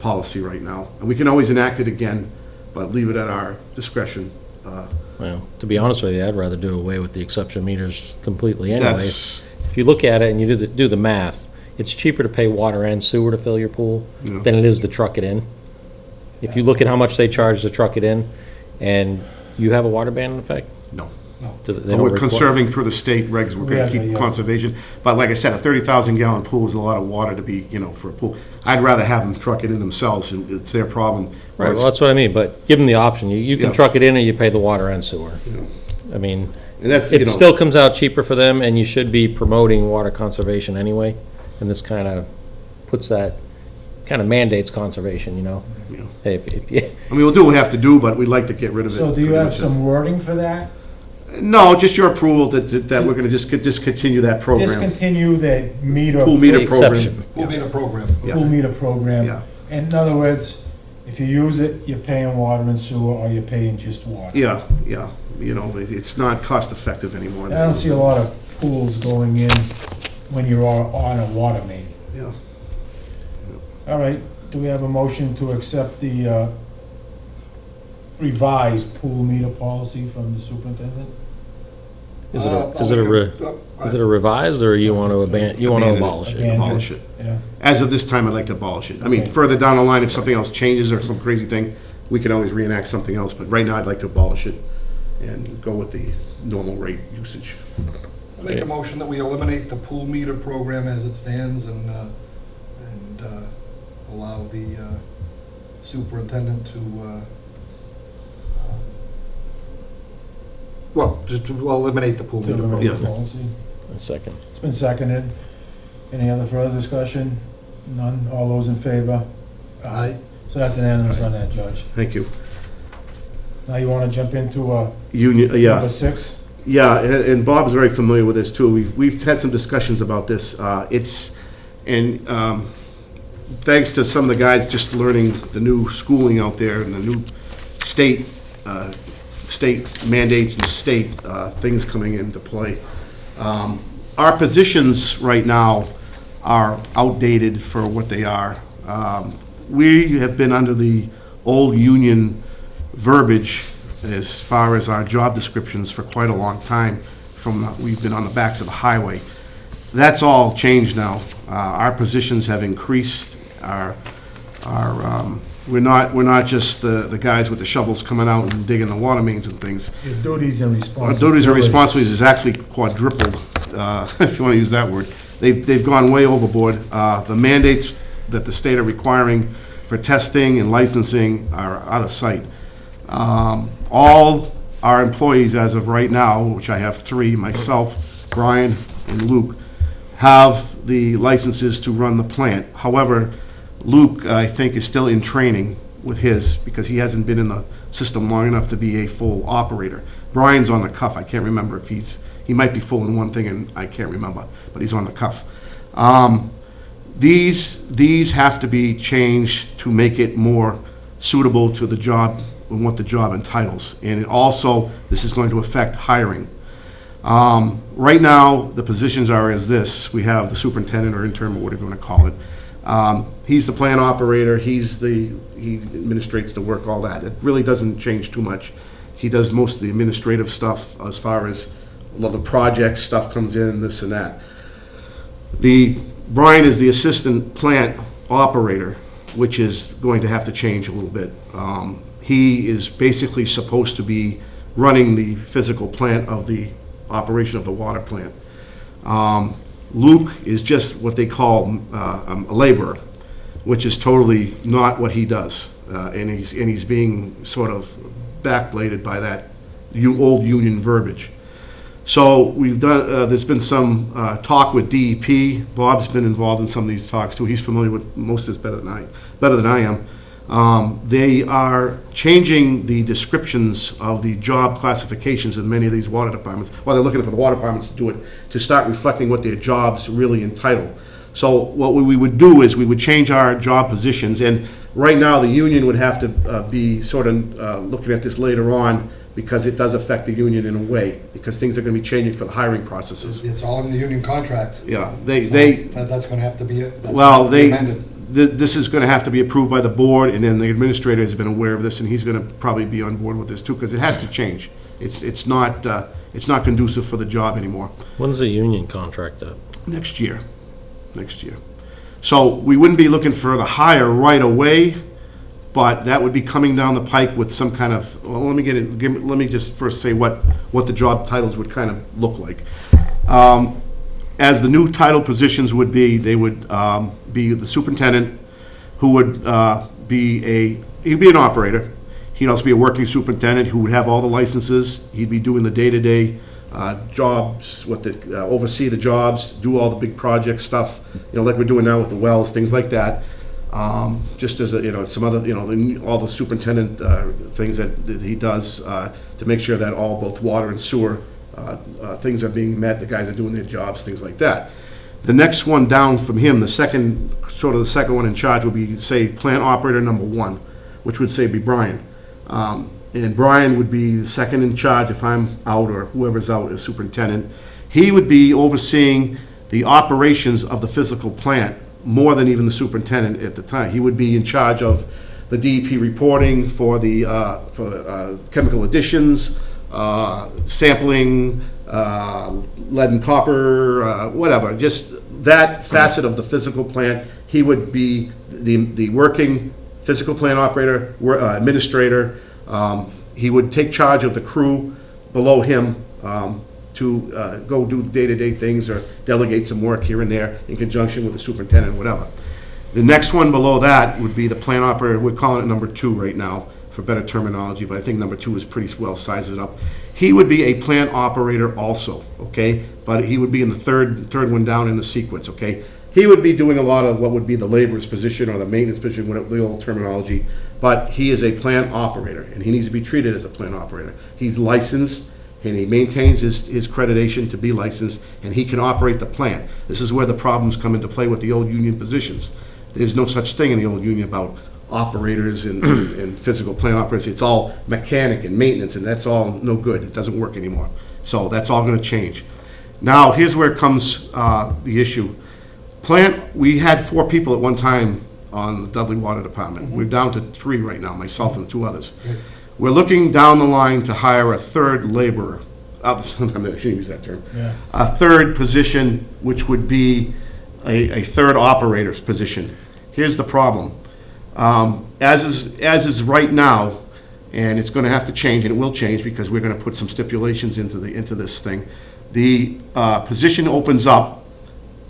policy right now. And we can always enact it again, but leave it at our discretion. Uh, Well, to be honest with you, I'd rather do away with the exception meters completely anyway. That's, If you look at it and you do the, do the math, it's cheaper to pay water and sewer to fill your pool Yeah. than it is to truck it in. If you look at how much they charge to truck it in, and you have a water ban in effect? no. Do they- they don't we're require- conserving per the state regs, we're gonna have the, keep conservation. But like I said, a thirty thousand gallon pool is a lot of water to be, you know, for a pool. I'd rather have them truck it in themselves, and it's their problem. Right, well, that's what I mean, but give them the option. You, you can Yeah. truck it in or you pay the water and sewer. I mean, And that's, you it know. still comes out cheaper for them, and you should be promoting water conservation anyway. And this kind of puts that, kind of mandates conservation, you know? Yeah. Hey, if, if you, I mean, we'll do what we have to do, but we'd like to get rid of it. So do you pretty have much. some wording for that? No, just your approval that, that- that we're gonna just, discontinue that program. Discontinue the meter, Pool meter The program. exception. We'll be in a program. Yeah. pool meter program. Yeah. In other words, if you use it, you're paying water and sewer, or you're paying just water. Yeah, yeah, you know, it- it's not cost effective anymore. I don't see a lot of pools going in when you're on on a water main. Yeah. All right, do we have a motion to accept the, uh, revised pool meter policy from the superintendent? Is it Uh, a, is it a, re- uh, is it a revised, or you want to aban, you want to Abandon it. abolish it? Abandon. Abolish it. Yeah, As of this time, I'd like to abolish it. I mean, Okay. further down the line, if something else changes or some crazy thing, we can always reenact something else, but right now, I'd like to abolish it and go with the normal rate usage. I Make a motion that we eliminate the pool meter program as it stands and, uh, and uh, allow the uh, superintendent to, uh, well, just to eliminate the pool to meter eliminate program. the policy. A second. It's been seconded. Any other further discussion? None? All those in favor? Aye. So that's an unanimous on that, Judge. Thank you. Now you want to jump into uh, Union, uh, yeah. number six? Yeah, and, and Bob's very familiar with this too. We've, we've had some discussions about this. Uh, it's, and, um, thanks to some of the guys just learning the new schooling out there and the new state, uh, state mandates and state, uh, things coming into play. Um, our positions right now are outdated for what they are. Um, we have been under the old union verbiage as far as our job descriptions for quite a long time, from, the- we've been on the backs of the highway. That's all changed now. Uh, Our positions have increased, our, our, um, we're not, we're not just the, the guys with the shovels coming out and digging the water mains and things. Your duties and Our responsibilities. duties and responsibilities is actually quadrupled, uh, if you want to use that word. They've, they've gone way overboard. Uh, The mandates that the state are requiring for testing and licensing are out of sight. Um, All our employees as of right now, which I have three, myself, Brian, and Luke, have the licenses to run the plant. However, Luke, I think, is still in training with his, because he hasn't been in the system long enough to be a full operator. Brian's on the cuff, I can't remember if he's, he might be full in one thing, and I can't remember, but he's on the cuff. Um, These, these have to be changed to make it more suitable to the job and what the job entitles. And also, this is going to affect hiring. Um, Right now, the positions are as this. We have the superintendent or interim, or whatever you want to call it. Um, He's the plant operator, he's the, he administrates the work, all that. It really doesn't change too much. He does most of the administrative stuff as far as, a lot of the project stuff comes in, this and that. The, Brian is the assistant plant operator, which is going to have to change a little bit. Um, He is basically supposed to be running the physical plant of the operation of the water plant. Um, Luke is just what they call uh, a laborer, which is totally not what he does. Uh, And he's, and he's being sort of backbladed by that u- old union verbiage. So we've done, uh, there's been some uh, talk with DEP. Bob's been involved in some of these talks too. He's familiar with most of this better than I, better than I am. Um, They are changing the descriptions of the job classifications in many of these water departments. Well, they're looking for the water departments to do it, to start reflecting what their jobs really entitle. So what we would do is we would change our job positions, and right now, the union would have to uh, be sort of uh, looking at this later on, because it does affect the union in a way, because things are gonna be changing for the hiring processes. It's all in the union contract. Yeah, they, they, That, that's gonna have to be, it. That's well, gonna be they, amended. th- this is gonna have to be approved by the board, and then the administrator has been aware of this, and he's gonna probably be on board with this too, because it has to change. It's, it's not, uh, it's not conducive for the job anymore. When's the union contract up? Next year, next year. So we wouldn't be looking for the hire right away, but that would be coming down the pike with some kind of, well, let me get it, give, let me just first say what, what the job titles would kind of look like. Um, As the new title positions would be, they would um, be the superintendent, who would uh, be a, he'd be an operator. He'd also be a working superintendent who would have all the licenses. He'd be doing the day-to-day uh, jobs, what the, uh, oversee the jobs, do all the big project stuff, you know, like we're doing now with the wells, things like that. Um, Just as, a you know, some other, you know, the- all the superintendent uh, things that that he does uh, to make sure that all, both water and sewer, uh, uh, things are being met, the guys are doing their jobs, things like that. The next one down from him, the second, sort of the second one in charge would be, say, plant operator number one, which would say be Brian. Um, And Brian would be the second in charge if I'm out or whoever's out as superintendent. He would be overseeing the operations of the physical plant more than even the superintendent at the time. He would be in charge of the DEP reporting for the, uh, for uh, chemical additions, uh, sampling, uh, lead and copper, uh, whatever, just that facet of the physical plant, he would be the, the working physical plant operator, uh, administrator. Um, He would take charge of the crew below him um, to uh, go do day-to-day things or delegate some work here and there in conjunction with the superintendent, whatever. The next one below that would be the plant operator, we're calling it number two right now, for better terminology, but I think number two is pretty well sized up. He would be a plant operator also, okay? But he would be in the third, third one down in the sequence, okay? He would be doing a lot of what would be the laborer's position or the maintenance position, whatever the old terminology, but he is a plant operator, and he needs to be treated as a plant operator. He's licensed, and he maintains his, his accreditation to be licensed, and he can operate the plant. This is where the problems come into play with the old union positions. There's no such thing in the old union about operators and, and physical plant operators. It's all mechanic and maintenance, and that's all no good. It doesn't work anymore. So that's all gonna change. Now, here's where comes, uh, the issue. Plant, we had four people at one time on the Dudley Water Department. We're down to three right now, myself and two others. We're looking down the line to hire a third laborer. Uh, I shouldn't use that term. Yeah. A third position, which would be a, a third operator's position. Here's the problem. Um, As is, as is right now, and it's gonna have to change, and it will change, because we're gonna put some stipulations into the, into this thing. The uh, position opens up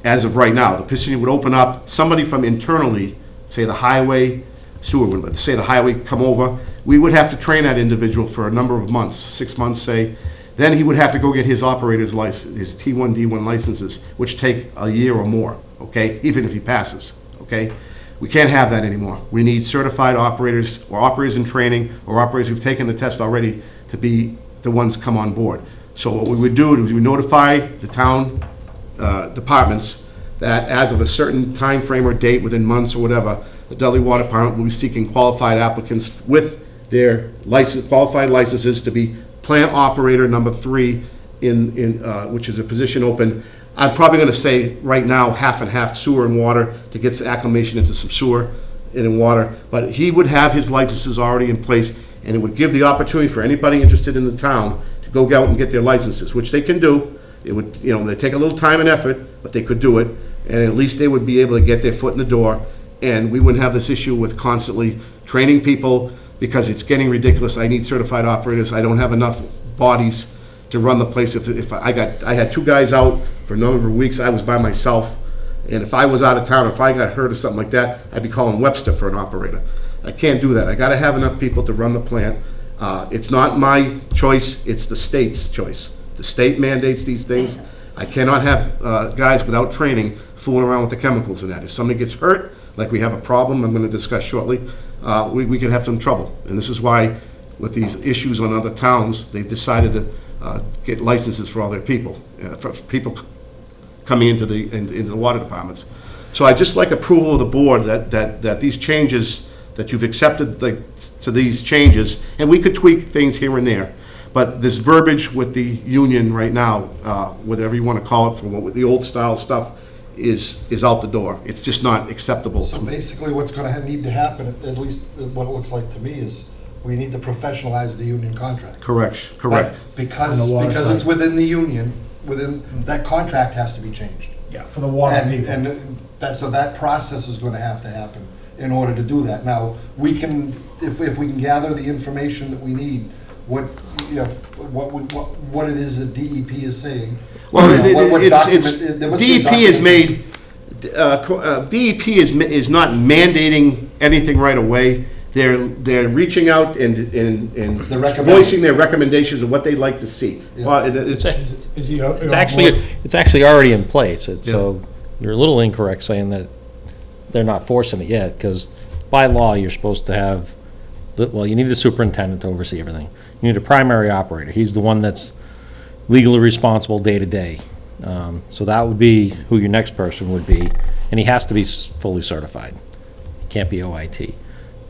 as of right now, the position would open up, somebody from internally, say the highway, sewer, say the highway come over, we would have to train that individual for a number of months, six months, say. Then he would have to go get his operator's license, his T1, D1 licenses, which take a year or more, okay, even if he passes, okay? We can't have that anymore. We need certified operators, or operators in training, or operators who've taken the test already to be the ones come on board. So what we would do is we notify the town uh, departments that as of a certain time frame or date, within months or whatever, the Dudley Water Department will be seeking qualified applicants with their license, qualified licenses to be plant operator number three in, in, uh, which is a position open. I'm probably gonna say right now, half and half sewer and water to get some acclimation into some sewer and in water. But he would have his licenses already in place, and it would give the opportunity for anybody interested in the town to go out and get their licenses, which they can do. It would, you know, they take a little time and effort, but they could do it, and at least they would be able to get their foot in the door, and we wouldn't have this issue with constantly training people, because it's getting ridiculous. I need certified operators. I don't have enough bodies to run the place. If, if I got, I had two guys out for a number of weeks, I was by myself, and if I was out of town, if I got hurt or something like that, I'd be calling Webster for an operator. I can't do that. I gotta have enough people to run the plant. Uh, it's not my choice, it's the state's choice. The state mandates these things. I cannot have, uh, guys without training fooling around with the chemicals and that. If somebody gets hurt, like we have a problem I'm gonna discuss shortly, uh, we, we could have some trouble. And this is why, with these issues on other towns, they've decided to, uh, get licenses for all their people, uh, for people coming into the, in- into the water departments. So I'd just like approval of the board that, that, that these changes, that you've accepted the, to these changes, and we could tweak things here and there, but this verbiage with the union right now, uh, whatever you want to call it, from what, the old style stuff, is, is out the door. It's just not acceptable So to basically, what's gonna need to happen, at at least uh, what it looks like to me, is we need to professionalize the union contract. Correct, correct. But Because, On the water because side. it's within the union, within, that contract has to be changed. Yeah, for the water And, people. and that, so that process is gonna have to happen in order to do that. Now, we can, if, if we can gather the information that we need, what, you know, what, we- what, what it is that DEP is saying. Well, you know, it- what- what it's, document- it's, must be a DEP has document. made, uh, co- uh, DEP is, ma- is not mandating anything right away. They're, they're reaching out and, and, and They're recommending. voicing their recommendations of what they'd like to see. Yeah. Well, it- it's, Is he, uh, It's on actually, board? it's actually already in place, It's- so you're a little incorrect saying that they're not forcing it yet, because by law, you're supposed to have, the- well, you need the superintendent to oversee everything. You need a primary operator, he's the one that's legally responsible day to day. Um, So that would be who your next person would be, and he has to be s- fully certified. He Can't be OIT.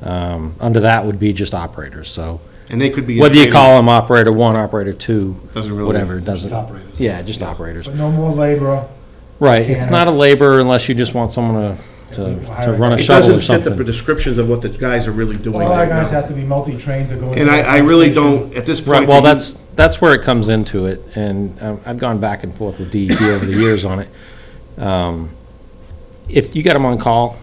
Um, Under that would be just operators, so and they could be. in whether you training. call them operator one, operator two, Doesn't really whatever, it doesn't. operators. Yeah, just operators. But no more labor. Right, it's not a labor unless you just want someone to to, We to hire run a guys. It shovel or doesn't fit the something. descriptions of what the guys are really doing All our right guys now. have to be multi-trained to go. into And I, that I really station. don't, at this point. Right, well, that's, that's where it comes into it, and um, I've gone back and forth with DEP over the years on it. Um, If you got them on call,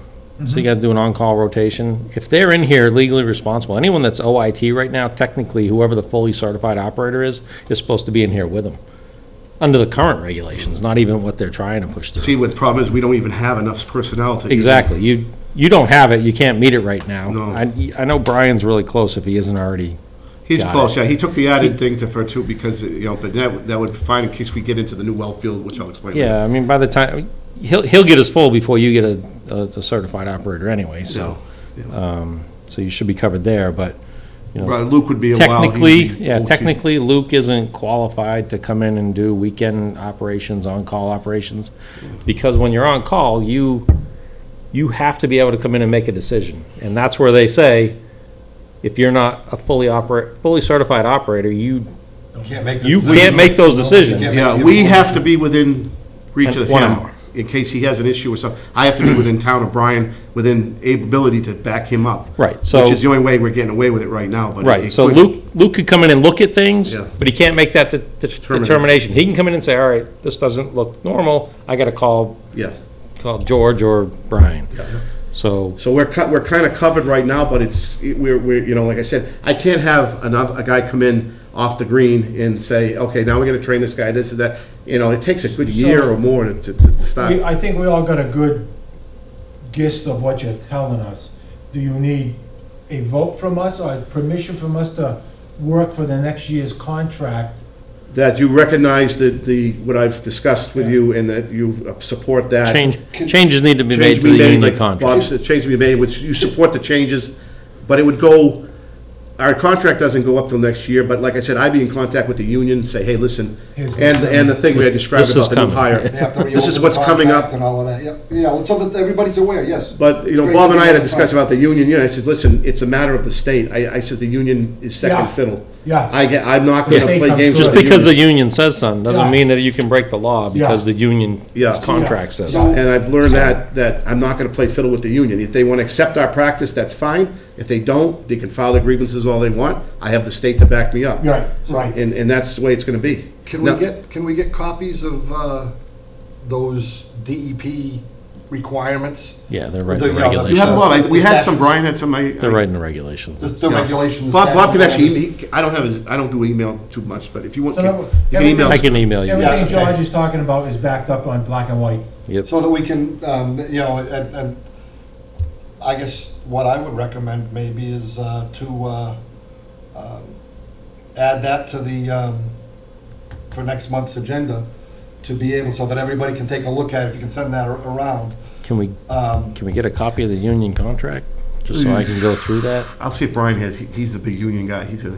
so you guys do an on-call rotation, if they're in here legally responsible, anyone that's OIT right now, technically, whoever the fully certified operator is, is supposed to be in here with them. Under the current regulations, not even what they're trying to push through. See, what the problem is, we don't even have enough personnel to. Exactly, you, you don't have it, you can't meet it right now. No. I, I know Brian's really close if he isn't already He's Got close, yeah, he took the added thing to, for two, because, you know, but that, that would be fine in case we get into the new well field, which I'll explain. later. Yeah, I mean, by the time, he'll, he'll get his full before you get a, a a certified operator anyway, so, um, so you should be covered there, but, you know, Right, Luke would be a while. technically, be yeah, OT. technically, Luke isn't qualified to come in and do weekend operations, on-call operations, because when you're on call, you, you have to be able to come in and make a decision, and that's where they say, if you're not a fully operate, fully certified operator, you, You can't make. the You decision. can't make those decisions. Yeah, we have to be within reach of One him, hour. In case he has an issue or something. I have to be within town of Bryan, within ability to back him up. Right, so- Which is the only way we're getting away with it right now, but. Right, it so could- Luke, Luke could come in and look at things, Yeah. but he can't make that de- de- determination. He can come in and say, all right, this doesn't look normal, I gotta call, Yeah, call George or Brian. So, so we're cut, we're kind of covered right now, but it's, we're, we're, you know, like I said, I can't have another, a guy come in off the green and say, okay, now we're gonna train this guy, this and that. You know, it takes a good year So- or more to, to to start. We, I think we all got a good gist of what you're telling us. Do you need a vote from us or permission from us to work for the next year's contract? That you recognize that the, what I've discussed with you and that you uh, support that. change, changes need to be made Change to be the made, union like contract. Bob said, change be made, which you support the changes, but it would go, our contract doesn't go up till next year, but like I said, I'd be in contact with the union, say, hey, listen, Here's what's and, and the thing we had described This about the new coming. hire. They have to This is reopen the what's coming contract up, And all of that, yep, yeah, so that everybody's aware, yes. but, you know, Great Bob and I had a discussion about the union, you know, I said, listen, it's a matter of the state. I, I says, the union is Yeah. second fiddle. Yeah. I get, I'm not The gonna state play comes games with Just the because the union. union says something, Yeah. doesn't mean that you can break the law, because the union's Yeah. contract says. It. And I've learned that, that I'm not gonna play fiddle with the union. If they wanna accept our practice, that's fine. If they don't, they can file their grievances all they want. I have the state to back me up. Right, right. And, and that's the way it's gonna be. Can we Now- get, can we get copies of, uh, those DEP requirements? Yeah, they're right The- in the yeah, the- You regulations. have them all. I- We had some, Brian had some, I. They're right in the regulations. The, the Yeah. regulations. Bob, Bob can actually, he- I don't have his, I don't do email too much, but if you want, So you no- can email. I can email you. Everything Yeah, okay. George is talking about is backed up on black and white. Yep. So that we can, um, you know, and, and I guess what I would recommend maybe is, uh, to, uh, um, add that to the, um, for next month's agenda, to be able, so that everybody can take a look at it, if you can send that ar- around. Can we, Um, can we get a copy of the union contract, just so I can go through that? I'll see if Brian has, he- he's the big union guy. He's a,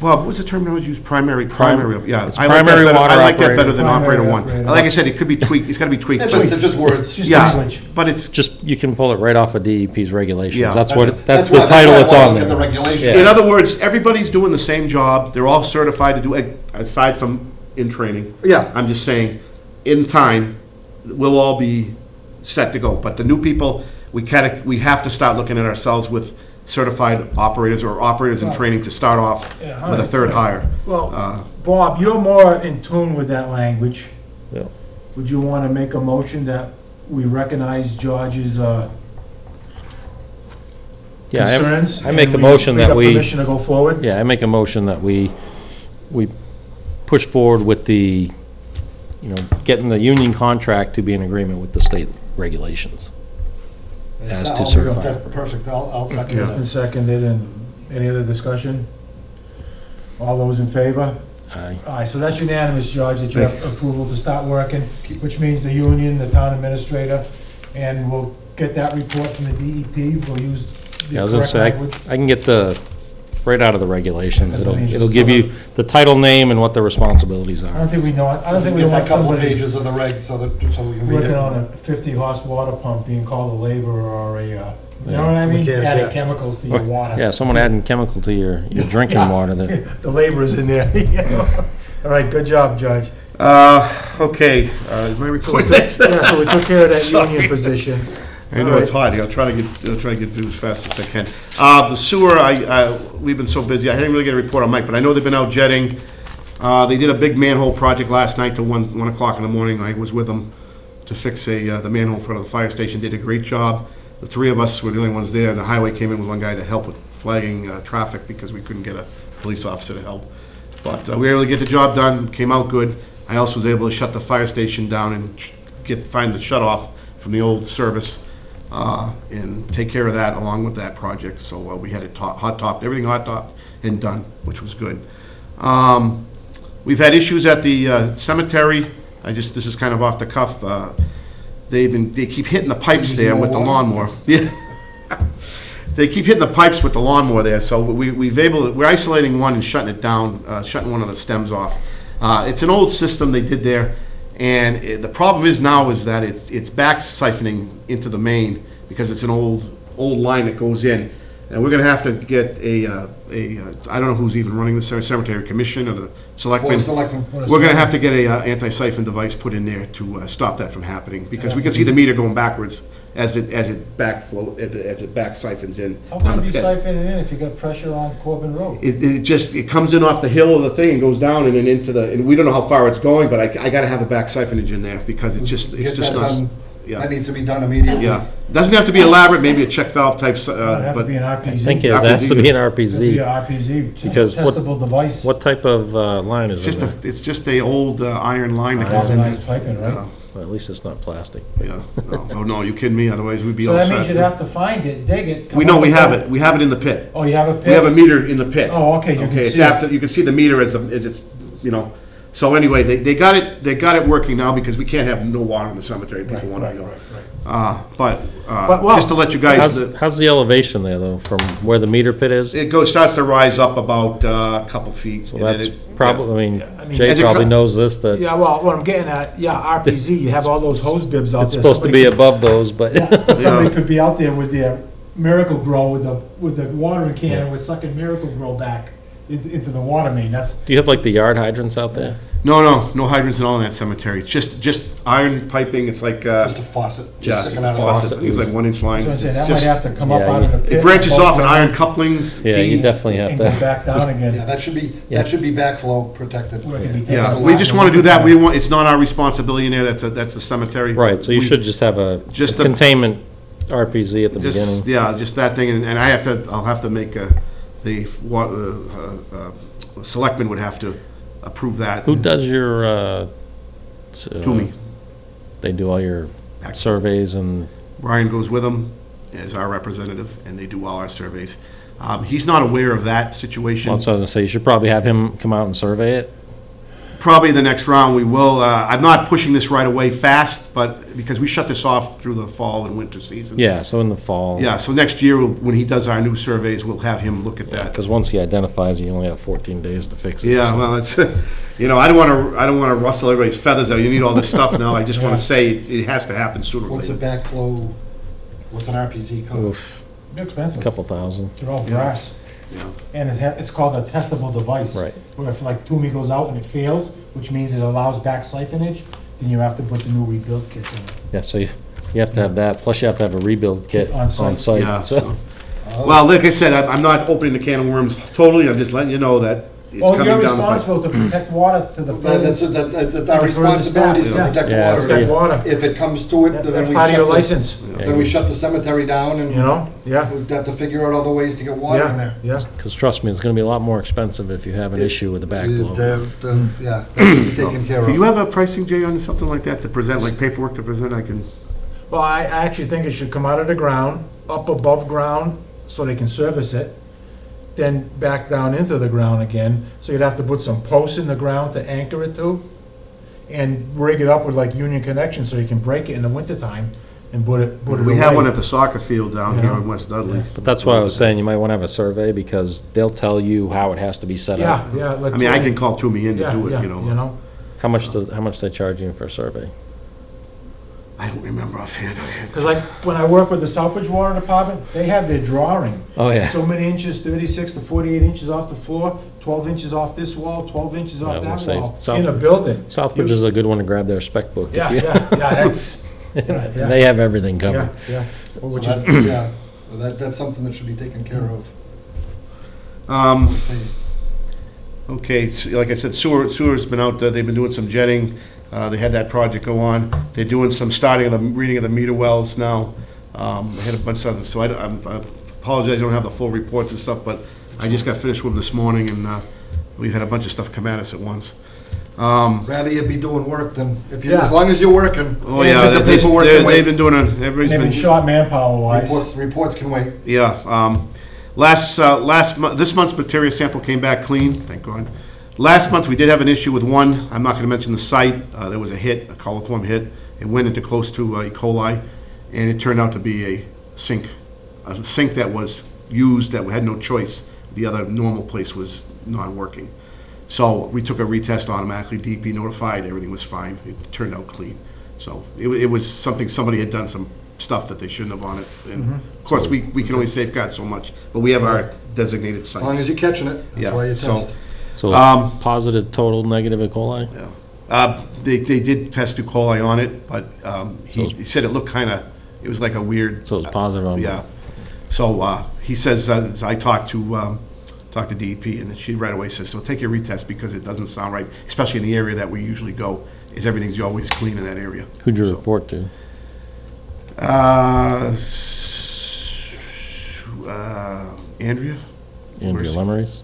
Bob, what's the terminology used? Primary, primary, yeah. It's I like that primary better- water I like that better than Primary operator one. operator. Like I said, it could be tweaked, it's gotta be tweaked. it's just, it's just words. It's just Yeah, language. but it's, Just, you can pull it right off of DEP's regulations. Yeah. That's what, that's why- the title why I it's wanna on Look at the there. regulations. in other words, everybody's doing the same job. They're all certified to do, aside from in training. Yeah. I'm just saying, in time, we'll all be set to go. But the new people, we kinda, we have to start looking at ourselves with certified operators or operators in training to start off Yeah, with a third hire. Uh, Well, Bob, you're more in tune with that language. Yeah. Would you want to make a motion that we recognize George's uh, Yeah, I- concerns? I make and a motion that got we- permission to go forward? Yeah, I make a motion that we, we push forward with the, you know, getting the union contract to be in agreement with the state regulations. as to I'll- certify. Perfect, I'll, I'll second Yeah. Been that. seconded, and any other discussion? All those in favor? Aye. Aye, so that's unanimous, George, that you have approval to start working, which means the union, the town administrator, and we'll get that report from the DEP, we'll use Yeah, I the was gonna correct say, language. I I can get the, right out of the regulations. It'll, what I mean, it'll give you the title name and what the responsibilities are. I don't think we know, I don't think we Get that couple of somebody pages of the regs so that, so we can read working it. on a fifty horse water pump being called a laborer or a, uh, you know what I mean? Mechanic, Adding yeah. chemicals to your water. Yeah, someone adding chemical to your, your drinking Yeah. water that, The laborer's in there, you know? All right, good job, Judge. Uh, okay, uh, is my report? Yeah, so we took care of that Sorry. union position. I know it's hot, I'll try to get, I'll try to get through as fast as I can. Uh, the sewer, I, uh, we've been so busy, I didn't really get a report on Mike, but I know they've been out jetting. Uh, they did a big manhole project last night to one, one o'clock in the morning, I was with them to fix a, uh, the manhole in front of the fire station, did a great job. The three of us were the only ones there, and the highway came in with one guy to help with flagging, uh, traffic because we couldn't get a police officer to help. But uh, we were able to get the job done, came out good. I also was able to shut the fire station down and sh- get, find the shut off from the old service, uh, and take care of that along with that project. So uh, we had it top, hot topped, everything hot topped and done, which was good. Um, We've had issues at the uh, cemetery. I just, this is kind of off the cuff. uh, They've been, they keep hitting the pipes there with the lawnmower. Yeah. They keep hitting the pipes with the lawnmower there, so we, we've able, we're isolating one and shutting it down, uh, shutting one of the stems off. Uh, it's an old system they did there, and it- the problem is now is that it's, it's back siphoning into the main because it's an old, old line that goes in. And we're gonna have to get a, uh, a, uh, I don't know who's even running the cemetery commission or the selectmen. Selectmen. We're gonna have to get a uh, anti-siphon device put in there to uh, stop that from happening, because we can see the meter going backwards as it, as it backflow, as it- as it back siphons in How on come the you pit. siphon it in if you got pressure on Corbin Road? It, it just, it comes in off the hill of the thing and goes down and then into the, and we don't know how far it's going, but I, I gotta have a back siphonage in there, because it's just, it's Get just that not, done. yeah. That needs to be done immediately. yeah. Doesn't have to be elaborate, maybe a check valve type, s- It'd uh, have to but be an RPZ. I think it has to be an It'd be RPZ. a RPZ, just a Because what- testable device. What type of uh, line it's is in just there? a, it's just a old uh, iron line that goes in. Galvanized piping, right? Yeah, Well, At least it's not plastic. Yeah, no, oh, no, you kidding me, otherwise we'd be So all that means set. you'd have to find it, dig it. come We know up we with have that- it, we have it in the pit. Oh, you have a pit? We have a meter in the pit. Oh, okay, you can Okay, it's see it. after, you can see the meter as, a- as it's, you know, so anyway, they, they got it, they got it working now because we can't have no water in the cemetery, Right, people wanna right, go. right, right. Uh, but, But, uh, well, just to let you guys, How's, the- how's the elevation there, though, from where the meter pit is? it goes, starts to rise up about uh, a couple feet. So and then that's it- probably, I mean, I mean- Jay As it probably co- knows this, that Yeah, well, what I'm getting at, yeah, RPZ, you have all those hose bibs out there. it's supposed to Somebody be could- above those, but Yeah, Somebody could be out there with their Miracle-Gro with the, with the watering can and we're sucking Miracle-Gro back into, into the water main, that's, do you have like the yard hydrants out there? No, no, no hydrants at all in that cemetery. It's just, just iron piping, it's like, uh, Just a faucet. yeah, just just sticking a out of the faucet. I think it's like one inch line. I was say, It's that might just- have to come up Yeah, out of the pit. It branches above off in ground, iron couplings, Yeah, you tees. definitely have And go to. back down Yeah, again. that should be, Yeah. that should be backflow protected. Where it can be taken Yeah, out we just wanna do that. We don't want, it's not our responsibility in there. That's a, that's the cemetery. Right, so you We- should just have a Just the- containment RPZ at the Just, beginning. yeah, just that thing, and and I have to, I'll have to make a, the, what, uh, uh, selectmen would have to approve that. Who does your, uh? s- uh, Toomey. They do all your surveys and, Brian goes with them as our representative, and they do all our surveys. Um, he's not aware of that situation. well, so I was gonna say, you should probably have him come out and survey it. Probably the next round, we will, uh, I'm not pushing this right away fast, but, because we shut this off through the fall and winter season. Yeah, so in the fall. Yeah, so next year, when he does our new surveys, we'll have him look at that. Because once he identifies, it, you only have fourteen days to fix it. Yeah, so- well, it's, you know, I don't want to, I don't want to rustle everybody's feathers out. You need all this stuff now. I just want to say it it has to happen sooner or What's a later. backflow, what's an RPZ code? Oof, They're expensive, A couple thousand. they're all brass. Yeah. And it ha- it's called a testable device. Right. Where if like Toomey goes out and it fails, which means it allows back siphonage, then you have to put the new rebuild kits in. Yeah, so you, you have to have that, plus you have to have a rebuild kit On site. on site. Yeah, So, so- Well, like I said, I'm I'm not opening the can of worms totally. I'm just letting you know that it's Well, coming you're down the pipe. responsible to protect water to the That- That's, furthest, that, that, that our furthest responsibility is to back, protect yeah. water. Protect If- water. If it comes to it, That- then That's we part of shut your the, license, then we shut the cemetery down and you know? Yeah, we'd have to figure out other ways to get water in yeah, there. yeah. because trust me, it's gonna be a lot more expensive if you have an issue with the backflow. The- the- hmm. Yeah, that should be taken care of. Do you have a pricing, Jay, on something like that to present, like paperwork to present? I can, Well, I I actually think it should come out of the ground, up above ground, so they can service it, then back down into the ground again, so you'd have to put some posts in the ground to anchor it to, and rig it up with like union connection, so you can break it in the wintertime and put it, put it away. we have one at the soccer field down here in West Dudley. But that's why I was saying, you might wanna have a survey, because they'll tell you how it has to be set Yeah, up. yeah. like- I mean, I can call Toomey in to Yeah, do yeah, it, you know. How much, does- how much they charge you for a survey? I don't remember offhand. Because like, when I work with the Southbridge Water Department, they have their drawing. Oh, yeah. So many inches, thirty-six to forty-eight inches off the floor, twelve inches off this wall, twelve inches I off was that say, wall, South- in a building. Southbridge is a good one to grab their spec book. if Yeah, you- yeah, yeah, that's, Yeah. They have everything covered. yeah. Well, So Which that, is, yeah, that, that's something that should be taken care of. Um, Please. Okay, s- like I said, sewer, sewer's been out there, they've been doing some jetting, uh, they had that project go on. They're doing some starting of the, reading of the meter wells now. Um, they had a bunch of other, so I, I'm- I apologize, I don't have the full reports and stuff, but I just got finished with them this morning, and, uh, we had a bunch of stuff come at us at once. Um, Rather you be doing work than, if you, Yeah. as long as you're working. oh yeah, The they- paperwork they- can they've wait. been doing a, everybody's maybe been. short manpower wise. Reports, reports can wait. Yeah, um, last, uh, last month, this month's material sample came back clean, thank God. Last month, we did have an issue with one, I'm not gonna mention the site, uh, there was a hit, a coliform hit. It went into close to uh, E. coli, and it turned out to be a sink, a sink that was used, that we had no choice. The other normal place was non-working. So we took a retest automatically, DP notified, everything was fine, it turned out clean. So it, wa- it was something, somebody had done some stuff that they shouldn't have on it. And of course, we, we can only safeguard so much, but we have our designated sites. As long as you're catching it, Yeah, that's why you test. So Um, positive total negative E. coli? Yeah. Uh, they, they did test E. coli on it, but, um, he, he said it looked kinda, it was like a weird. So it's positive on Yeah. So, uh, he says, uh, I talked to, um, talked to DEP, and she right away says, so take your retest because it doesn't sound right, especially in the area that we usually go, is everything's always clean in that area. Who'd you So- report to? Uh, s- uh, Andrea Andrea Mercy. Lemarys?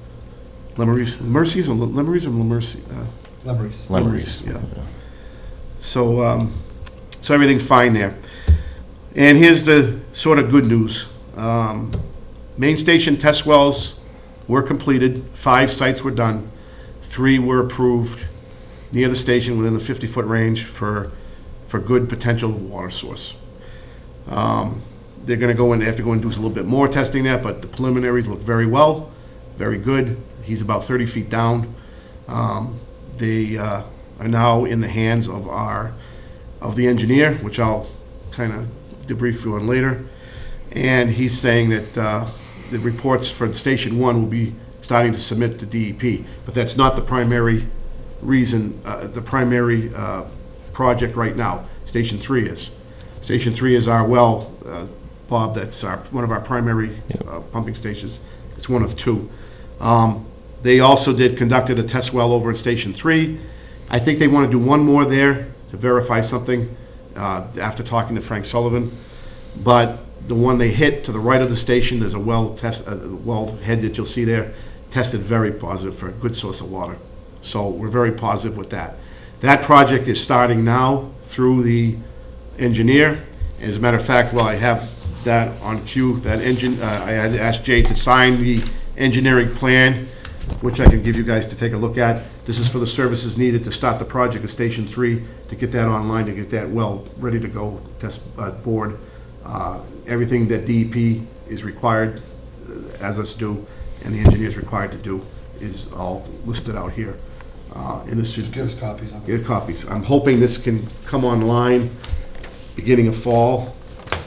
Lemarys, Mercy's or Lemarys or Lemercy? Uh, Lemarys. Lemarys, yeah. So, um, so everything's fine there. And here's the sort of good news. Um, main station test wells were completed, five sites were done, three were approved near the station within the 50-foot range for, for good potential water source. Um, They're gonna go in, they have to go and do a little bit more testing there, but the preliminaries look very well, very good. He's about 30 feet down. Um, They uh, are now in the hands of our, of the engineer, which I'll kind of debrief you on later. And he's saying that uh, the reports for Station One will be starting to submit to DEP, but that's not the primary reason, uh, the primary uh, project right now. Station Three is. Station Three is our well, uh, Bob, that's our, one of our primary uh, pumping stations. It's one of two. Um, They also did, conducted a test well over in Station Three. I think they want to do one more there to verify something, uh, after talking to Frank Sullivan. But the one they hit to the right of the station, there's a well test, a well head that you'll see there, tested very positive for a good source of water. So we're very positive with that. That project is starting now through the engineer. As a matter of fact, while I have that on cue, that engine, uh, I had asked Jay to sign the engineering plan, which I can give you guys to take a look at. This is for the services needed to start the project of Station Three, to get that online, to get that well ready to go, test uh, board. Uh, Everything that DEP is required, uh, as us do, and the engineer is required to do, is all listed out here. Uh, And this should Just get us copies of it. get copies. I'm hoping this can come online beginning of fall,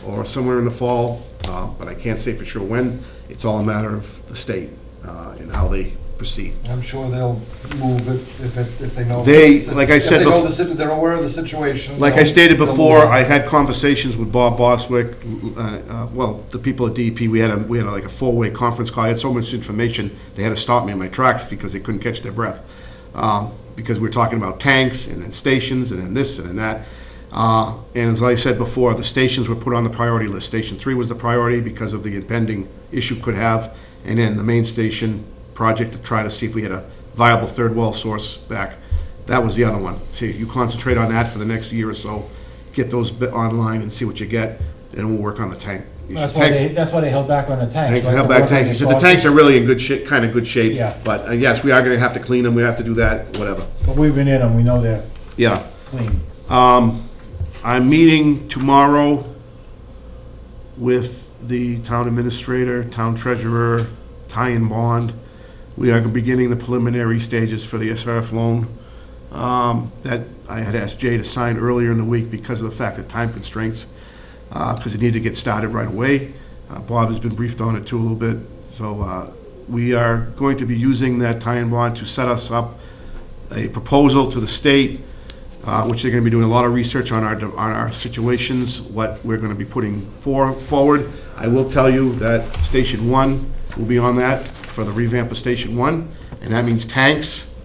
or somewhere in the fall, uh, but I can't say for sure when. It's all a matter of the state uh, and how they proceed. I'm sure they'll move if, if, it- if they know. They- like I said If they know bef- the, sit- they're aware of the situation. Like I they'll- stated they'll before, on. I had conversations with Bob Boswick, uh, uh, well, the people at DEP, we had a, we had like a four-way conference call, I had so much information, they had to stop me in my tracks because they couldn't catch their breath. Um, Because we we're talking about tanks, and then stations, and then this, and then that. Uh, And as I said before, the stations were put on the priority list. Station three was the priority because of the impending issue could have, and then the main station project to try to see if we had a viable third well source back. That was the other one. See, you concentrate on that for the next year or so, get those bit online and see what you get, and we'll work on the tank. issue. That's why Tanks- they, that's why they held back on the tanks. Tanks, right, held to back work on tanks. He said the tanks are really in good shape, kind of good shape. Yeah. But uh, yes, we are gonna have to clean them, we have to do that, whatever. But we've been in them, we know they're Yeah. clean. Um, I'm meeting tomorrow with the town administrator, town treasurer, Tighe and Bond. We are beginning the preliminary stages for the SRF loan. Um, that I had asked Jay to sign earlier in the week because of the fact of time constraints, uh, because it needed to get started right away. Uh, Bob has been briefed on it too a little bit. So, uh, we are going to be using that and Bond to set us up a proposal to the state uh, which they're gonna be doing a lot of research on our, on our situations, what we're gonna be putting for, forward. I will tell you that Station One will be on that for the revamp of Station One, and that means tanks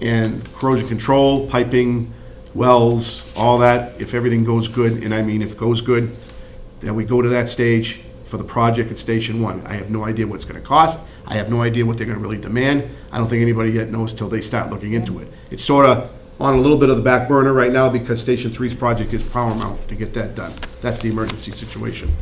and corrosion control, piping, wells, all that, if everything goes good, and I mean if it goes good, then we go to that stage for the project at Station One. I have no idea what it's gonna cost, I have no idea what they're gonna really demand, I don't think anybody yet knows till they start looking into it. It's sorta on a little bit of the back burner right now because Station Three's project is paramount to get that done. That's the emergency situation.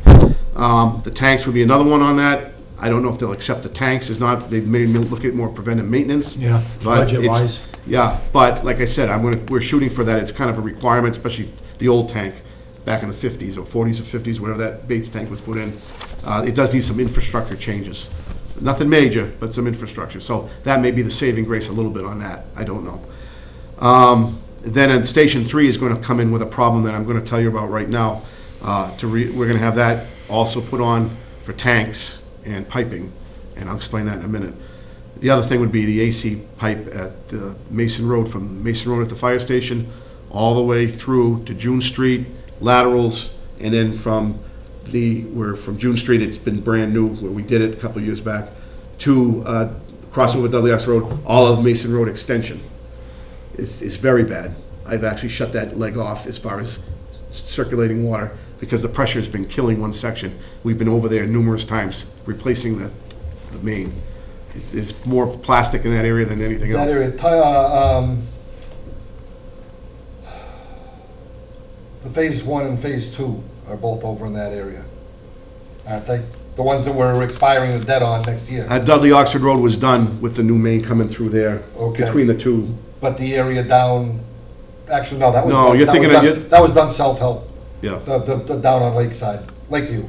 Um, the tanks would be another one on that. I don't know if they'll accept the tanks, is not, they may look at more preventive maintenance. Yeah, But it's- budget-wise. Yeah, but like I said, I'm gonna, we're shooting for that, it's kind of a requirement, especially the old tank back in the fifties or forties or fifties, whatever that Bates tank was put in. Uh, it does need some infrastructure changes. Nothing major, but some infrastructure, so that may be the saving grace a little bit on that, I don't know. Um, Then in Station Three is gonna come in with a problem that I'm gonna tell you about right now. Uh, To re, we're gonna have that also put on for tanks and piping, and I'll explain that in a minute. The other thing would be the AC pipe at uh, Mason Road, from Mason Road at the fire station, all the way through to June Street, laterals, and then from the, where from June Street, it's been brand new, where we did it a couple of years back, to uh, crossing with Dudley Road, all of Mason Road extension is, is very bad. I've actually shut that leg off as far as circulating water, because the pressure's been killing one section. We've been over there numerous times, replacing the, the main. There's more plastic in that area than anything else. That else. area, uh, um, the phase one and phase two are both over in that area. Aren't they? The ones that we're expiring the debt on next year. Uh, Dudley Oxford Road was done with the new main coming through there, Okay. between the two. But the area down, actually, no, that was. No, done- you're that was thinking of- done- you- That was done self-help, Yeah. the, the, the down on Lakeside, Lakeview.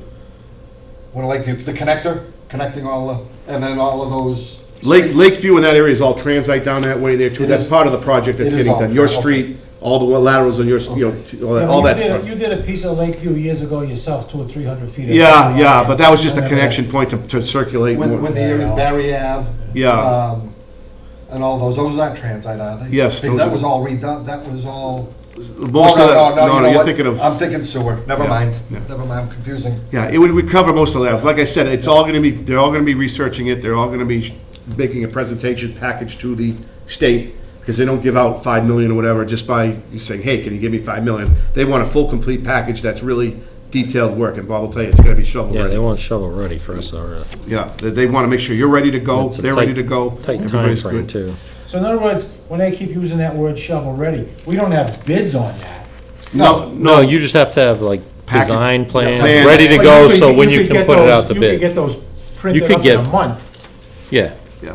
One of Lakeview, the connector, connecting all the, and then all of those. Lake. Lakeview in that area is all transite down that way there too. It That's is. part of the project that's It is getting all done. Your tra- okay. street, all the laterals on your, you know, all that- all Yeah, that's you part. did, you did a piece of Lakeview years ago yourself, two or three hundred feet. Yeah, yeah, but that was just a connection point to, to circulate With, more. with the areas Barry Ave. Yeah. um, And all those, those aren't transite, are they? Yes, Because those that are- was all redone, that was all. Most Oh, of no, that, no, no, you no, know you're what? thinking of. I'm thinking sewer, never Yeah, mind, yeah. never mind, I'm confusing. Yeah, it would, recover most of that. Like I said, it's all gonna be, they're all gonna be researching it, they're all gonna be sh- making a presentation package to the state, because they don't give out five million or whatever just by saying, hey, can you give me five million? They want a full, complete package that's really detailed work, and Bob will tell you, it's gonna be shovel ready. Yeah, they ready. want shovel ready for us, or Yeah, they, they wanna make sure you're ready to go, It's a they're tight- ready to go, tight everybody's timeframe good. too. So in other words, when they keep using that word shovel-ready, we don't have bids on that. No, No, no, you just have to have like Packet- design plans, plans. ready to But go, could- so when you could can get put it those- out to bid. You could bid. get those printed could up in a get- month, Yeah,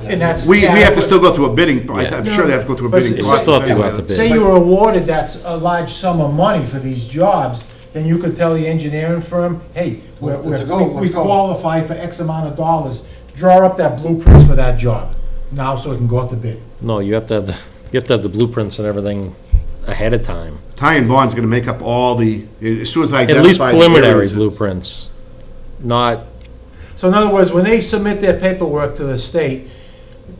and that's. we, we have to still go through a bidding, I- Yeah. I'm sure they have to go through a But bidding it's- process. still have to go out to bid. Say you were awarded that a large sum of money for these jobs, then you could tell the engineering firm, hey, we're, Let's we're- go, we we let's go. qualify for X amount of dollars. Draw up that blueprints for that job, now so it can go out to bid. No, you have to have the, you have to have the blueprints and everything ahead of time. Tighe and Bond's gonna make up all the, as soon as I. At least the preliminary areas blueprints, not, So in other words, when they submit their paperwork to the state,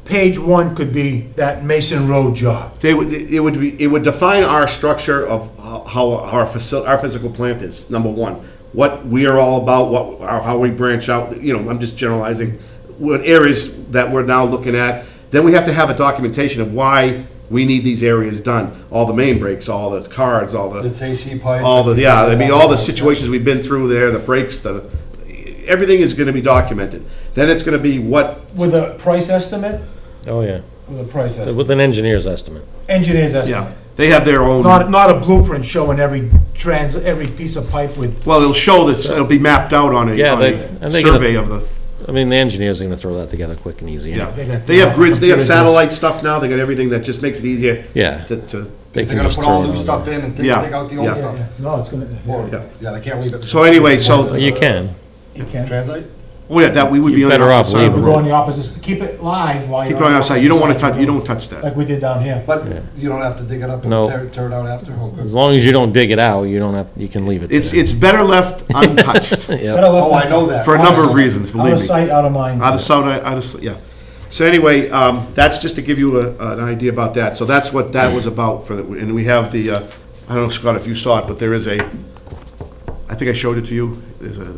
page one could be that Mason Road job. They would, it would be, it would define our structure of how- how our facil, our physical plant is, number one. What we are all about, what, our- how we branch out, you know, I'm just generalizing, what areas that we're now looking at. Then we have to have a documentation of why we need these areas done. All the main breaks, all the cards, all the, It's AC pipe. all the, yeah, I mean, all the situations we've been through there, the breaks, the, everything is gonna be documented. Then it's gonna be what, With a price estimate, oh yeah, with a price estimate, with an engineer's estimate. engineer's yeah, estimate. they have their own. Not, not a blueprint showing every trans, every piece of pipe with, Well, it'll show this, it'll be mapped out on a, Yeah, on they- a they get a- survey of the, I mean, the engineers are gonna throw that together quick and easy. yeah. They got- They have grids, they have satellite stuff now, they got everything that just makes it easier Yeah, to, to, they They're can gonna just put all throw it new on stuff there. in and take, Yeah, take out the yeah. old yeah, stuff. yeah. no, it's gonna, Or- Yeah. Yeah, they can't leave it. So anyway, so- Well, You can, you can. Translate? Oh yeah, that, we would be You're on the better off opposite side of the leaving Go on road. the opposite, keep it live while you're. Keep it on the outside, you don't wanna touch, you don't touch that. Like we did down here. But you don't have to dig it up and No. tear, tear it out after? Oh, good. as long as you don't dig it out, you don't have, you can leave it there. It's, it's better left untouched, Yep. Better left Oh, I know that. for a number of Honestly. reasons, Out believe of me. sight, out of mind. Out of sight, out of, s- yeah. So anyway, um, that's just to give you a, an idea about that. So that's what that was about for, the and we have the, uh, I don't know, Scott, if you saw it, but there is a, I think I showed it to you. There's a,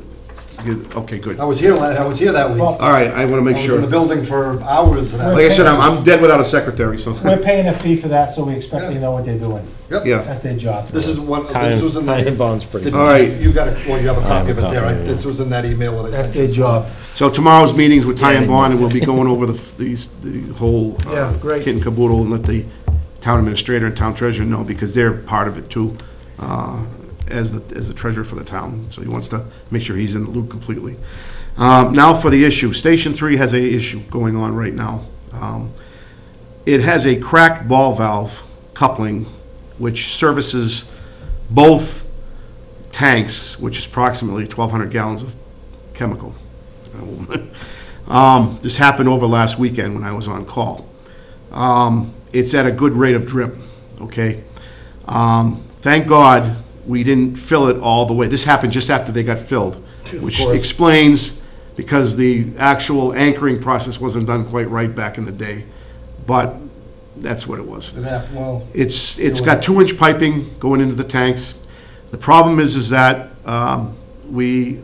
you- okay, good. I was here, la- I was here that week. Well, All right, I want to I make was sure. in the building for hours and Like. I said, I'm, I'm dead without a secretary, so, We're paying a fee for that, so we expect they know what they're doing. Yep. yeah. That's their job. This is one, this was in time the, bond's pretty. All right. you got it, well, you have a I copy of it there, right? This was in that email that I That's sent their you. job. So tomorrow's meetings with Tighe and Bond, and we'll be going over the, these, the whole uh, Yeah, great. kit and caboodle, and let the town administrator and town treasurer know, because they're part of it too, uh, as the, as the treasurer for the town. So he wants to make sure he's in the loop completely. Um, Now for the issue. Station Three has a issue going on right now. Um, It has a cracked ball valve coupling, which services both tanks, which is approximately 1,200 gallons of chemical. Um, This happened over last weekend when I was on call. Um, It's at a good rate of drip, okay? Um, Thank God we didn't fill it all the way. This happened just after they got filled, which course. explains, because the actual anchoring process wasn't done quite right back in the day. But that's what it was. And that, well, It's, it's got two-inch piping going into the tanks. The problem is, is that um, we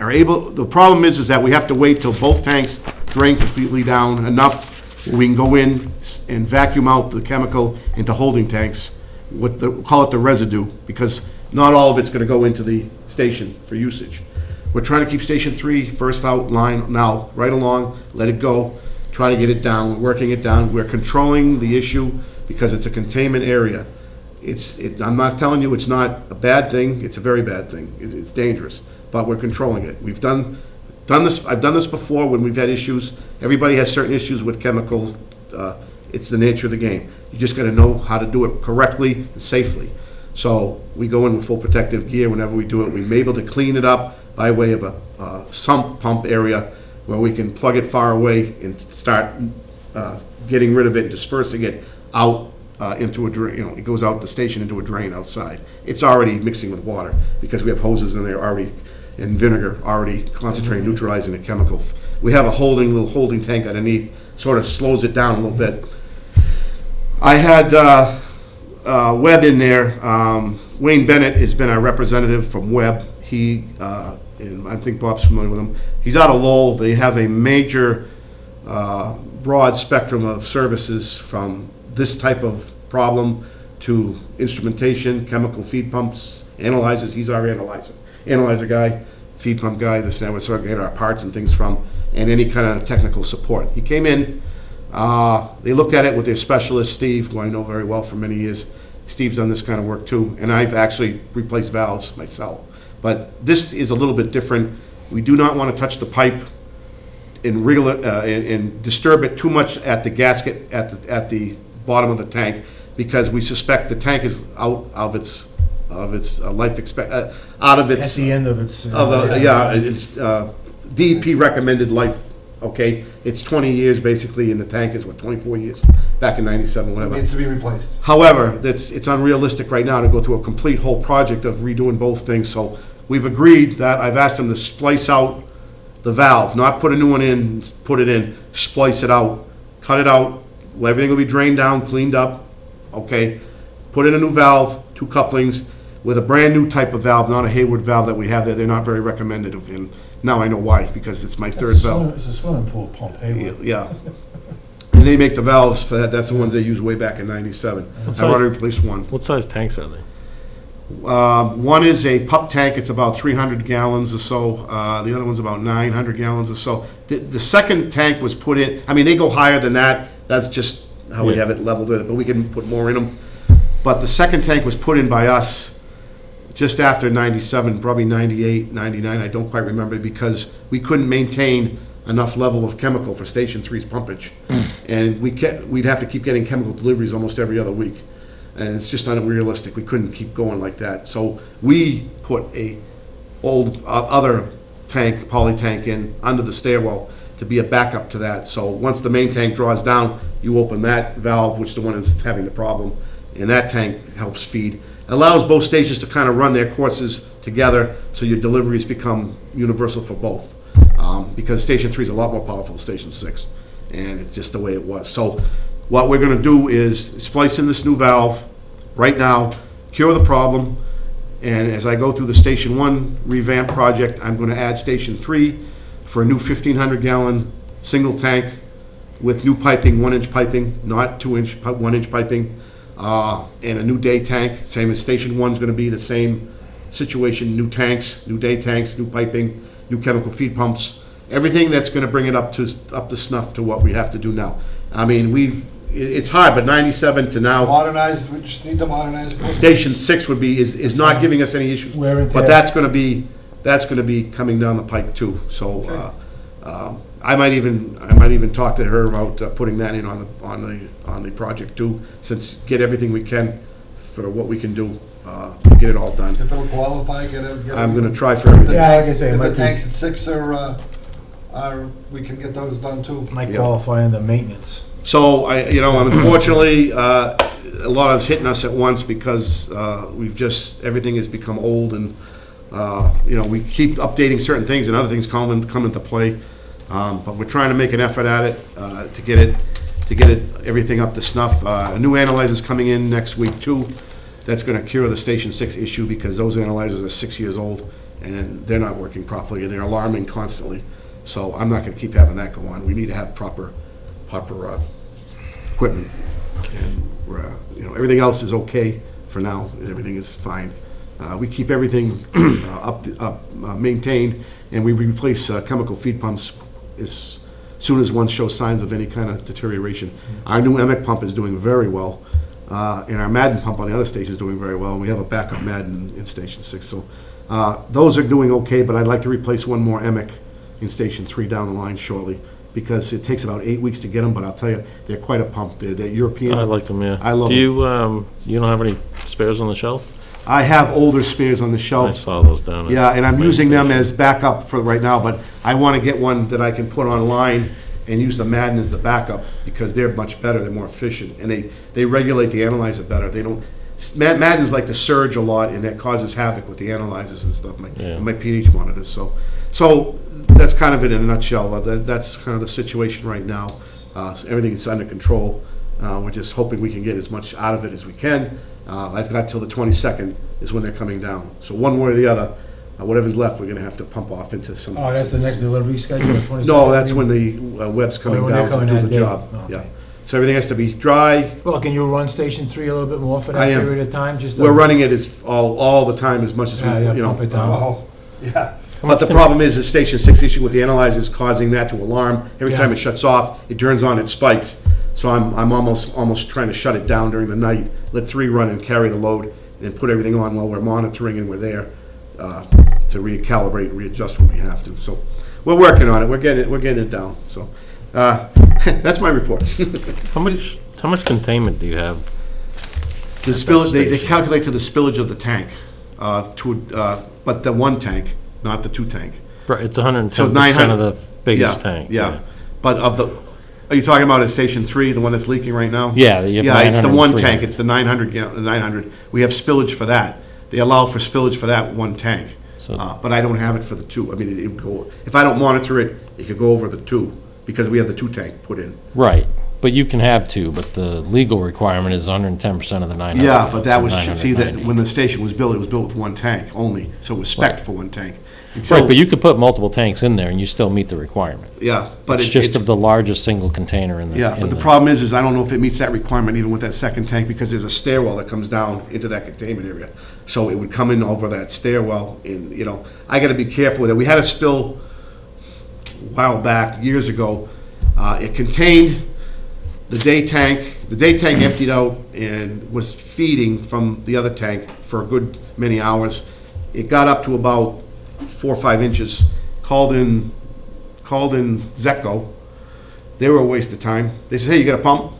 are able, the problem is, is that we have to wait till both tanks drain completely down enough, where we can go in s- and vacuum out the chemical into holding tanks, what the, call it the residue, because not all of it's gonna go into the station for usage. We're trying to keep Station Three first out line now, right along, let it go, try to get it down, we're working it down. We're controlling the issue because it's a containment area. It's, it, I'm not telling you it's not a bad thing, it's a very bad thing. It- It's dangerous, but we're controlling it. We've done, done this, I've done this before when we've had issues. Everybody has certain issues with chemicals. Uh, It's the nature of the game. You just gotta know how to do it correctly and safely. So we go in with full protective gear whenever we do it. We're able to clean it up by way of a uh, sump pump area where we can plug it far away and start uh, getting rid of it, and dispersing it out uh, into a drain, you know, it goes out the station into a drain outside. It's already mixing with water because we have hoses in there already and vinegar already concentrating, neutralizing the chemical. We have a holding, little holding tank underneath, sort of slows it down a little bit. I had uh, uh, Webb in there. Um, Wayne Bennett has been our representative from Webb. He, uh, and I think Bob's familiar with him. He's out of Lowell. They have a major, uh, broad spectrum of services from this type of problem to instrumentation, chemical feed pumps, analyzers. He's our analyzer, analyzer guy, feed pump guy. This and that. We're our parts and things from, and any kind of technical support. He came in. Uh, They looked at it with their specialist, Steve, who I know very well for many years. Steve's done this kind of work too, and I've actually replaced valves myself. But this is a little bit different. We do not want to touch the pipe and wriggle it, uh, and and disturb it too much at the gasket, at the, at the bottom of the tank, because we suspect the tank is out of its, of its uh, life expect, uh, out of At its the end of its. uh, of, uh, yeah, it's, uh, DEP recommended life, okay? It's 20 years basically, and the tank is, what, 24 years? Back in 97, it whatever. needs to be replaced. However, that's, it's unrealistic right now to go through a complete whole project of redoing both things, so we've agreed that, I've asked them to splice out the valve, not put a new one in, put it in, splice it out, cut it out, everything will be drained down, cleaned up, okay? Put in a new valve, two couplings, with a brand-new type of valve, not a Hayward valve that we have there, they're not very recommended, and now I know why, because it's my It's a third valve. swim- It's a swimming pool pump, hey, Yeah. And they make the valves for that, that's the ones they used way back in ninety-seven. I've already replaced one. What size tanks are they? Um, One is a pup tank, it's about 300 gallons or so. Uh, The other one's about 900 gallons or so. The, the second tank was put in, I mean, they go higher than that, that's just how we Yeah. have it leveled with it, but we can put more in them. But the second tank was put in by us just after 97, probably 98, 99, I don't quite remember, because we couldn't maintain enough level of chemical for Station Three's pumpage. And we kept, we'd have to keep getting chemical deliveries almost every other week. And it's just unrealistic, we couldn't keep going like that. So we put a old, uh, other tank, poly tank in under the stairwell to be a backup to that. So once the main tank draws down, you open that valve, which is the one that's having the problem, and that tank helps feed. Allows both stations to kind of run their courses together, so your deliveries become universal for both. Um, Because Station Three is a lot more powerful than Station Six. and it's just the way it was. So what we're gonna do is splice in this new valve right now, cure the problem, and as I go through the Station One revamp project, I'm gonna add Station Three for a new fifteen hundred gallon single tank with new piping, one-inch piping, not two-inch, pi- one-inch piping, uh, and a new day tank, same as Station One's gonna be the same situation, new tanks, new day tanks, new piping, new chemical feed pumps, everything that's gonna bring it up to, up to snuff to what we have to do now. I mean, we've, i it's hard, but ninety-seven to now, Modernize, we just need to modernize. Station Six would be, is, is not giving us any issues. Wear and But tear. that's gonna be, that's gonna be coming down the pike too, so, uh, um, I might even, I might even talk to her about uh, putting that in on the, on the, on the project too, since, get everything we can for what we can do, uh, get it all done. If it'll qualify, get it. get it- I'm gonna try for everything. Yeah, like I tank- say, it If might the be- tanks at six are, uh, are, we can get those done too. Might Yeah. qualify under maintenance. So, I, you know, unfortunately, uh, a lot of is hitting us at once because uh, we've just, everything has become old and, uh, you know, we keep updating certain things and other things come, in- come into play. Um, But we're trying to make an effort at it, uh, to get it, to get it, everything up to snuff. Uh, A new analyzer's coming in next week too. That's gonna cure the Station Six issue because those analyzers are six years old and they're not working properly and they're alarming constantly. So I'm not gonna keep having that go on. We need to have proper, proper uh, equipment. And we're, uh, you know, everything else is okay for now, everything is fine. Uh, We keep everything uh, up, up, uh, maintained, and we replace uh, chemical feed pumps as soon as one shows signs of any kind of deterioration. Our new EMEC pump is doing very well, uh, and our Madden pump on the other station is doing very well, and we have a backup Madden in Station Six, so uh, those are doing okay, but I'd like to replace one more EMEC in Station Three down the line shortly, because it takes about eight weeks to get them, but I'll tell you, they're quite a pump, they're, they're European. I like them, yeah. I love them. Do you, um, you don't have any spares on the shelf? I have older spares on the I shelf. saw those down. at Yeah, and I'm my using them station. as backup for right now, but I want to get one that I can put online and use the Madden as the backup, because they're much better, they're more efficient, and they, they regulate the analyzer better. They don't, Mad- Maddens like to surge a lot, and that causes havoc with the analyzers and stuff, my, Yeah. my pH monitors, so. So, that's kind of it in a nutshell, Uh, that, that's kind of the situation right now. Uh, so everything's under control, uh, we're just hoping we can get as much out of it as we can. Uh, I've got till the twenty-second is when they're coming down, so one way or the other, uh, whatever's left, we're gonna have to pump off into some. Oh, that's the next delivery schedule, the 22nd? No, that's when the uh, Webb's coming when they're down to do that the day. job, Okay. yeah. So everything has to be dry, Well, can you run Station Three a little bit more for I that am. period of time? Just to- we're running it as, all, all the time as much as Yeah, yeah, we, you know. pump it down. uh, Oh, yeah. But the problem is, the Station Six issue with the analyzer is causing that to alarm. Every time it shuts off, it turns on, it spikes. So I'm, I'm almost, almost trying to shut it down during the night, let three run and carry the load, and put everything on while we're monitoring and we're there, uh, to recalibrate and readjust when we have to. So, we're working on it, we're getting, it. we're getting it down, so. Uh, that's my report. How much, how much containment do you have? The spillage, they, they calculate to the spillage of the tank, uh, to, uh, but the one tank, not the two tank. Right, It's hundred and So ten percent of 900 the biggest Yeah, tank. Yeah, but of the, are you talking about at Station Three, the one that's leaking right now? Yeah, you have Yeah, it's the 900, one 300. tank, it's the nine hundred, the nine hundred. We have spillage for that. They allow for spillage for that one tank. So- Uh, but I don't have it for the two. I mean, it would go, if I don't monitor it, it could go over the two, because we have the two tank put in. Right, but you can have two, but the legal requirement is hundred and ten percent of the nine hundred. Yeah, but that was, see, that, when the station was built, it was built with one tank only, so it was spec'd for one tank. Right, but you could put multiple tanks in there and you still meet the requirement. Yeah, but It's it- just it's of the largest single container in the. Yeah, in but the problem is, is I don't know if it meets that requirement even with that second tank, because there's a stairwell that comes down into that containment area. So it would come in over that stairwell, and, you know, I gotta be careful with it. We had a spill a while back, years ago. Uh, it contained the day tank, the day tank emptied out and was feeding from the other tank for a good many hours. It got up to about four or five inches, called in, called in Zeco, they were a waste of time. They said, hey, you got a pump?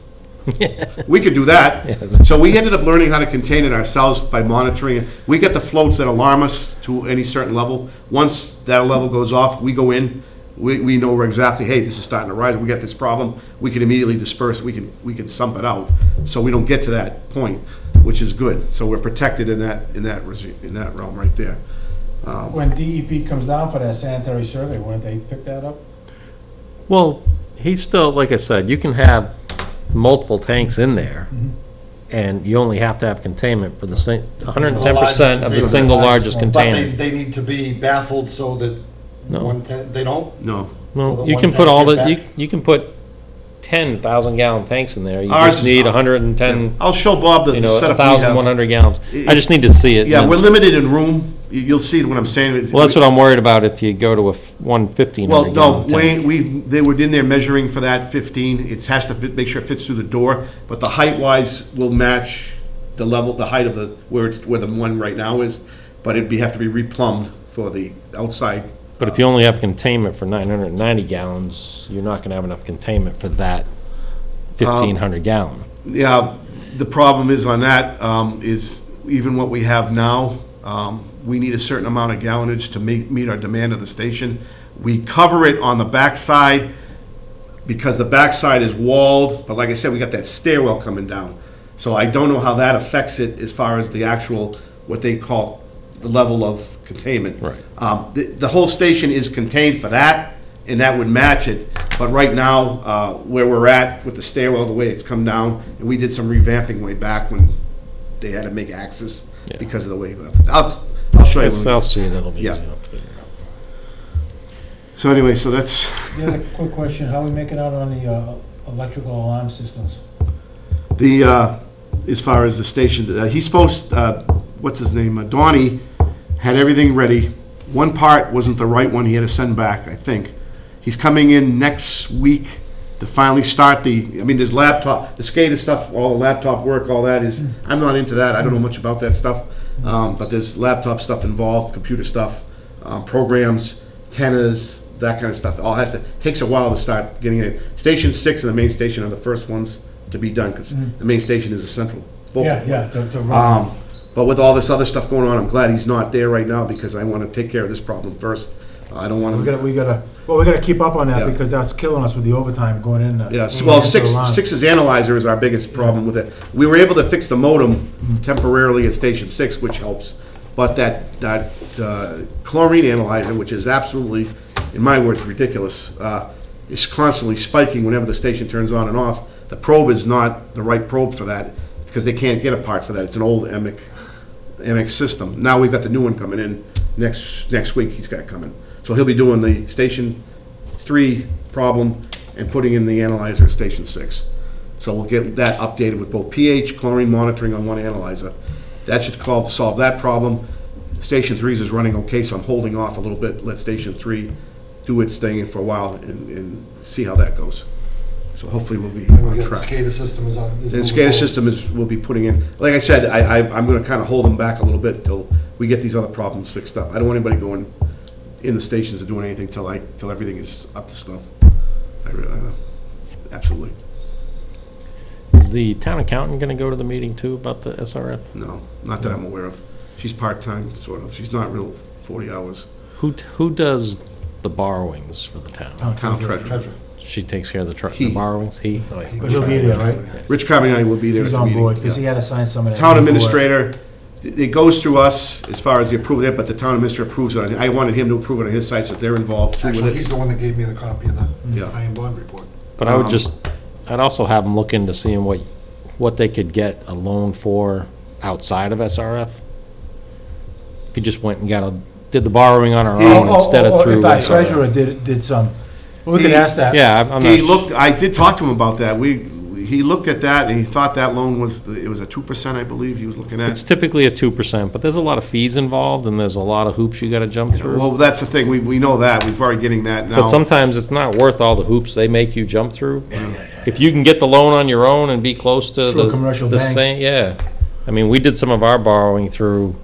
We could do that. So we ended up learning how to contain it ourselves by monitoring it. We get the floats that alarm us to any certain level. Once that level goes off, we go in, we, we know we're exactly, hey, this is starting to rise, we got this problem. We can immediately disperse, we can, we can sump it out. So we don't get to that point, which is good. So we're protected in that, in that, resi- in that realm right there. Um, when DEP comes down for that sanitary survey, wouldn't they pick that up? Well, he's still, like I said, you can have multiple tanks in there, mm-hmm. and you only have to have containment for the same, hundred and ten percent of the single largest But they, container. they need to be baffled so that No. one, they don't? No. So No, the you one can put tank all get the, you, back? you can put ten thousand gallon tanks in there, you Ours just is- need hundred and ten, I'll show Bob the you the know, a setup we thousand one have. hundred gallons. I just need to see it. Yeah, and we're limited in room. You- You'll see what I'm saying. Well, that's what I'm worried about if you go to a f- one fifteen Well, hundred no, gallon tank. Wayne, we, they were in there measuring for that 15. It has to fit- make sure it fits through the door, but the height-wise will match the level, the height of the, where it's, where the one right now is, but it'd be, have to be replumbed for the outside. But if you only have containment for nine hundred and ninety gallons, you're not gonna have enough containment for that fifteen hundred gallon. Yeah, the problem is on that, um, is even what we have now, um, we need a certain amount of gallonage to meet, meet our demand of the station. We cover it on the backside because the backside is walled, but like I said, we got that stairwell coming down. So I don't know how that affects it as far as the actual, what they call the level of containment. Right. Um, the, the whole station is contained for that, and that would match it. But right now, uh, where we're at with the stairwell, the way it's come down, and we did some revamping way back when they had to make access Yeah. because of the way, I'll, I'll show you. when we I'll see it, it'll be easy Yeah. enough to figure out. So anyway, so that's, The other quick question, how are we making out on the uh, electrical alarm systems? The, uh, as far as the station, uh, he's supposed, uh, what's his name, Uh, Donnie had everything ready. One part wasn't the right one, he had to send back, I think. He's coming in next week to finally start the, I mean, there's laptop, the SCADA stuff, all the laptop work, all that is, I'm not into that, I don't know much about that stuff. Um, But there's laptop stuff involved, computer stuff, um, programs, tenors, that kind of stuff. All has to, takes a while to start getting it. Station six and the main station are the first ones to be done, because the main station is a central focal. Yeah, yeah, to, to run. Um, but with all this other stuff going on, I'm glad he's not there right now, because I want to take care of this problem first. I don't want We to, gotta, we gotta, well, we gotta keep up on Yeah. that because that's killing us with the overtime going in. uh, yeah, s- well, into six, line. six's analyzer is our biggest problem with it. We were able to fix the modem temporarily at Station Six, which helps, but that, that uh, chlorine analyzer, which is absolutely, in my words, ridiculous, uh, is constantly spiking whenever the station turns on and off. The probe is not the right probe for that, because they can't get a part for that. It's an old EMEC, EMEC system. Now we've got the new one coming in next, next week, he's got it coming. So he'll be doing the Station Three problem and putting in the analyzer at Station Six. So we'll get that updated with both pH, chlorine monitoring on one analyzer. That should call, solve that problem. Station Three's is running okay, so I'm holding off a little bit, let Station Three do its thing for a while and, and see how that goes. So hopefully we'll be And on get the track. SCADA system is on. is The moving SCADA forward. system is, we'll be putting in, like I said, I, I, I'm gonna kinda hold them back a little bit till we get these other problems fixed up. I don't want anybody going in the stations and doing anything till I, till everything is up to snuff. I really, uh, absolutely, Is the town accountant gonna go to the meeting too about the SRF? no, not that I'm aware of. She's part-time, sort of, she's not real forty hours. Who, t- who does the borrowings for the town? Town treasurer. Treasurer. She takes care of the tr- He. the borrowings, he? Oh, yeah. But he'll be there, right? Rich Carmignani will be there at He's the on meeting. board, because yeah. he had to sign some of that. Town paperwork. administrator, it goes through us as far as the approval, there, but the town administrator approves it. I wanted him to approve it on his side, so they're involved too with Actually, it. he's the one that gave me the copy of the Yeah. Tighe and Bond report. But I would Um, just, I'd also have them look into seeing what, what they could get a loan for outside of SRF. If you just went and got a, did the borrowing on our Oh, own oh, instead oh, of through If our SRF. treasurer did, did some, we could He- ask that. Yeah, I'm- I'm not. He looked, I did talk to him about that. We, he looked at that and he thought that loan was, the- it was a two percent, I believe, he was looking at. It's typically a two percent, but there's a lot of fees involved and there's a lot of hoops you gotta jump through. Well, that's the thing, we, we know that, we've already getting that now. But sometimes it's not worth all the hoops they make you jump through. If you can get the loan on your own and be close to Through a the. commercial the bank. same- Yeah. I mean, we did some of our borrowing through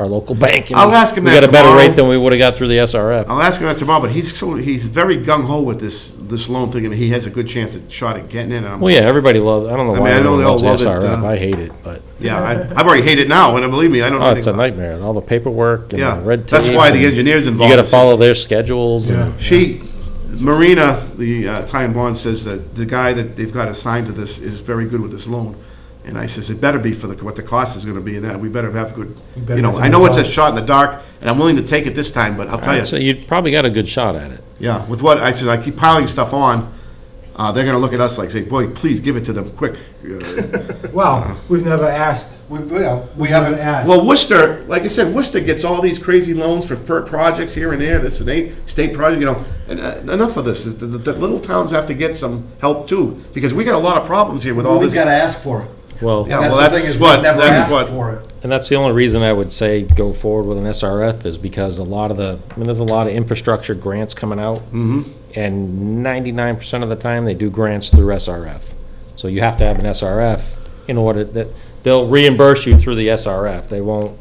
our local bank. and I'll ask him We that got a better tomorrow. rate than we would've got through the SRF. I'll ask him that tomorrow, but he's so, he's very gung ho with this, this loan thing, and he has a good chance at shot at getting it, and I'm, Well, yeah, everybody loves, I don't know I mean, why I know everyone they all loves the love it, SRF. uh, I hate it, but, yeah, I, I've already hated it now, and believe me, I don't know oh, it's anything a about it. nightmare. All the paperwork and Yeah, the red tape. that's why the and engineer's You involved. gotta follow their schedules and. She, Marina, the uh, Tighe and Bond, says that the guy that they've got assigned to this is very good with this loan. And I says, it better be for the, what the cost is gonna be, and that, we better have good, We better you know, get some I know it's a results. shot in the dark, and I'm willing to take it this time, but I'll tell I'd say you, you probably got a good shot at it. yeah, with what, I said, I keep piling stuff on, uh, they're gonna look at us like, say, boy, please give it to them quick. Uh, Well, we've never asked. We, yeah, we Never haven't, asked. Well, Worcester, like I said, Worcester gets all these crazy loans for per projects here and there, this and eight, state project, you know, and uh, enough of this, the, the, the little towns have to get some help too, because we got a lot of problems here with all this. we've this. gotta ask for it. Well, Yeah, And well, the thing that's is, we've what- Never that's asked what- for it. and that's the only reason I would say go forward with an SRF is because a lot of the, I mean, there's a lot of infrastructure grants coming out. Mm-hmm. And ninety-nine percent of the time, they do grants through SRF. So you have to have an SRF in order that, they'll reimburse you through the SRF. They won't,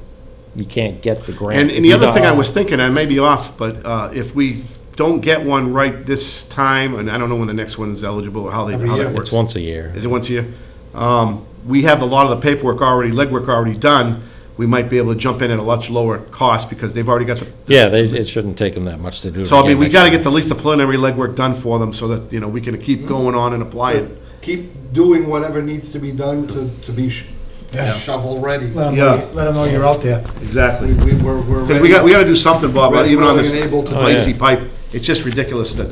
you can't get the grant. And, and the other thing I was thinking, I may be off, but, uh, if we don't get one right this time, and I don't know when the next one's eligible or how they, Every how year. that works. It's once a year. Is it once a year? Um, we have a lot of the paperwork already, legwork already done. We might be able to jump in at a much lower cost because they've already got the. Yeah, they, it shouldn't take them that much to do. it So I mean, we next gotta get the least the preliminary legwork done for them so that, you know, we can keep mm-hmm. going on and apply it. Keep doing whatever needs to be done to, to be sh- Yeah. shovel ready. Let them Yeah. know, let 'em know you're out there. Exactly. We, we- we're, we're. Because we got, we gotta do something, Bob, Ready, even on willing, this and able to do it. icy pipe. It's just ridiculous that,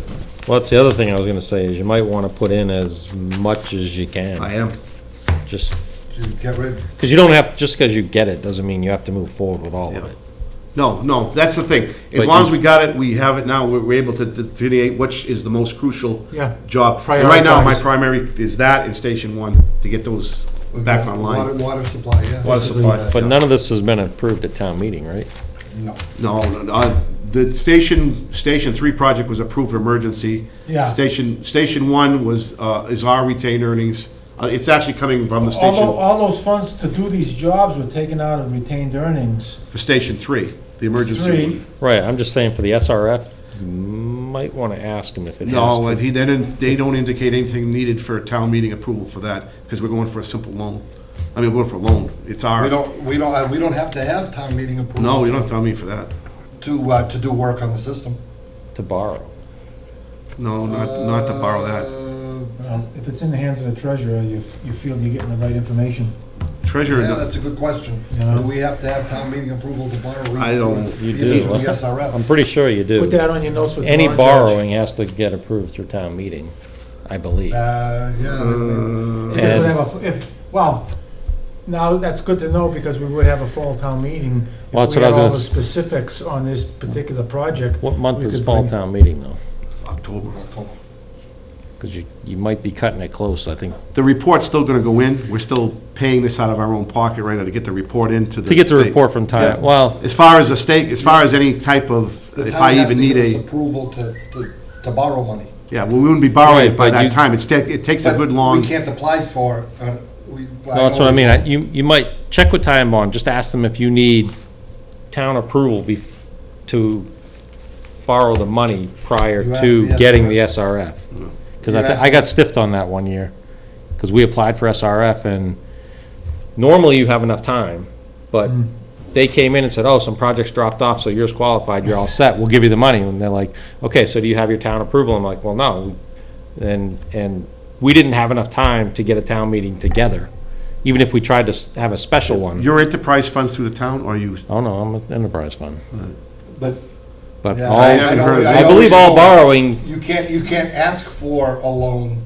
Well, that's the other thing I was gonna say, is you might wanna put in as much as you can. I am. Just, to get rid, because you don't have, just because you get it, doesn't mean you have to move forward with all of it. No, no, that's the thing. As But long you- as we got it, we have it now, we're, we're able to delineate which is the most crucial Yeah. job. And right now, my Prioritize. primary is that and Station One, to get those back water, online. water supply, yeah. Water supply. Basically, But none of this has been approved at town meeting, right? No. No, no, no, uh, the Station, Station Three project was approved for emergency. Yeah. Station, Station One was, uh, is our retained earnings. Uh, it's actually coming from the All, tho- station, all those funds to do these jobs were taken out of retained earnings. for Station Three, the emergency Three, one. Right, I'm just saying for the SRF, you might want to ask him if it has No, to. and he, they didn't, they don't indicate anything needed for town meeting approval for that, because we're going for a simple loan. I mean, we're going for a loan. It's We our, don't, we don't, uh, we don't have to have town meeting approval. no, you don't have to tell me for that. To, uh, to do work on the system. To borrow. No, not, not to borrow that. Uh, well, if it's in the hands of the treasurer, you, f- you feel you're getting the right information. Treasurer, Yeah, that's a good question. Yeah. Do we have to have town meeting approval to borrow? I don't- You Even do. from the SRF? I'm pretty sure you do. Put do. that on your notes for tomorrow. Any Judge. borrowing has to get approved through town meeting, I believe. Uh, yeah. maybe. If we And- have a- If, well, now, that's good to know, because we would have a fall town meeting. Well, that's If we what I had was all the gonna s- specifics on this particular project. What month we is could fall bring- town meeting, though? October. October. Because you, you might be cutting it close, I think. The report's still gonna go in. We're still paying this out of our own pocket right now to get the report into the To get the state. report from Yeah. town, well, As far as a state, as far as any type of, The if town I has even need give us a, approval to, to, to borrow money. yeah, well, we wouldn't be borrowing Right, it by but that you- time. It's, ta- it takes a But good long. We can't apply for, it, uh, we. no, that's what I mean. I- You, you might check with Tighe and Bond, just ask them if you need town approval bef, to borrow the money prior You ask to the getting the SRF. Because I, You thi- ask I got stiffed on that one year, because we applied for SRF, and normally you have enough time, but mm. they came in and said, oh, some projects dropped off, so yours qualified, you're all set, we'll give you the money. And they're like, okay, so do you have your town approval? I'm like, well, no. And, and we didn't have enough time to get a town meeting together, even if we tried to s- have a special one. Your enterprise funds through the town, or you, Oh, no, I'm an enterprise fund. But, But yeah. all, I I haven't know- heard of I that. believe all borrowing, You can't, you can't ask for a loan.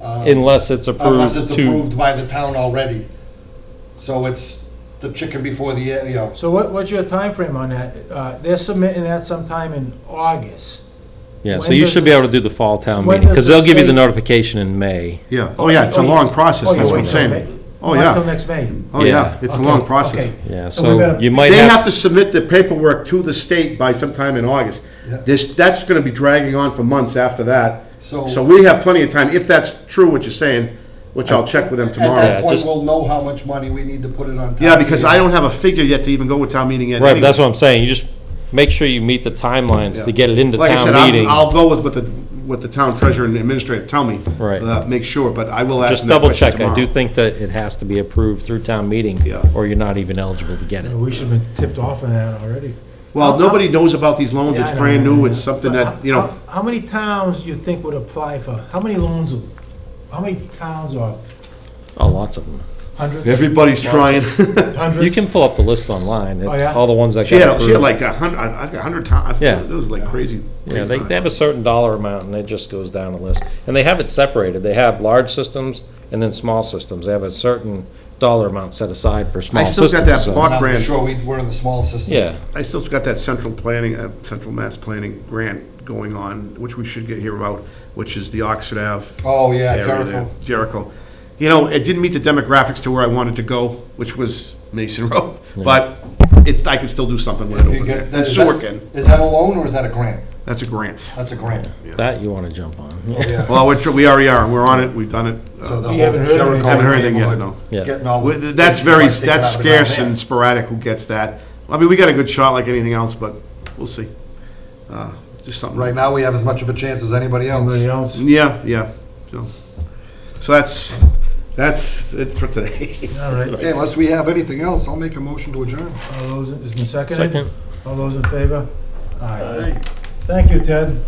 uh, unless it's Unless approved it's to, approved by the town already. So it's the chicken before the, egg, you know. So what, what's your time frame on that? Uh, they're submitting that sometime in August. yeah, so when you does should be the- able to do the fall town when meeting, does because the they'll give you the state- notification in May. yeah, oh, yeah, it's a Oh, long process, oh, you that's what I'm till saying. May- Oh, Not till yeah, next May. oh, yeah, Yeah. it's a Okay, long process. okay. Yeah, So we so better- you might They have have, to submit the paperwork to the state by sometime in August. Yeah. This, that's gonna be dragging on for months after that. So- So we have plenty of time, if that's true what you're saying, which I'll check with them At tomorrow. that Yeah, point, just- we'll know how much money we need to put it on. town Yeah, because I don't have a figure yet to even go with town meeting yet. right, but that's what I'm saying, you just make sure you meet the timelines to get it into Like I said, town I'll, meeting. I'll go with what the, what the town treasurer and administrator tell me. Right. uh, Make sure, but I will ask Just them that double question check, I do tomorrow. think that it has to be approved through town meeting, Yeah. or you're not even eligible to get it. We should have been tipped off on that already. Well, nobody knows about these loans, Yeah, it's brand know, new, I it's something But that, you how- know, How many towns do you think would apply for, how many loans, how many towns are, Oh, lots of them. Hundreds? Everybody's trying. Hundreds? You can pull up the list online, Oh, yeah? all the ones that She got had, she had approved. like a hundred, I think a hundred times. Yeah. It was like crazy. Yeah, crazy they, amount they have a certain dollar amount, and it just goes down the list. And they have it separated. They have large systems and then small systems. They have a certain dollar amount set aside for small I still systems. got that so- block- I'm grant. sure we, we're in the small system. Yeah, I still got that central planning, uh, central mass planning grant going on, which we should get here about, which is the Oxford Ave. Oh, yeah, area there, Jericho. Jericho. You know, it didn't meet the demographics to where I wanted to go, which was Mason Road, but it's, I can still do something with it If you over there. get- And is sewer that- can, Is that a loan or is that a grant? that's a grant. That's a grant. that you want to jump on. Oh, yeah. Well, we're, tr- we already are, we're on it, we've done it. So Uh, the We whole haven't heard anything. Haven't heard anything yet, neighborhood Yeah. Getting all. Well, the- That's very, taken that's of the ground scarce there. and sporadic who gets that. I mean, we got a good shot like anything else, but we'll see. Uh, Just something. Right now, we have as much of a chance as anybody else. Anybody else? Yeah, yeah, so, so that's, that's it for today. All right. Okay, unless we have anything else, I'll make a motion to adjourn. All those, is it seconded? Second. All those in favor? Aye. Thank you, Ted.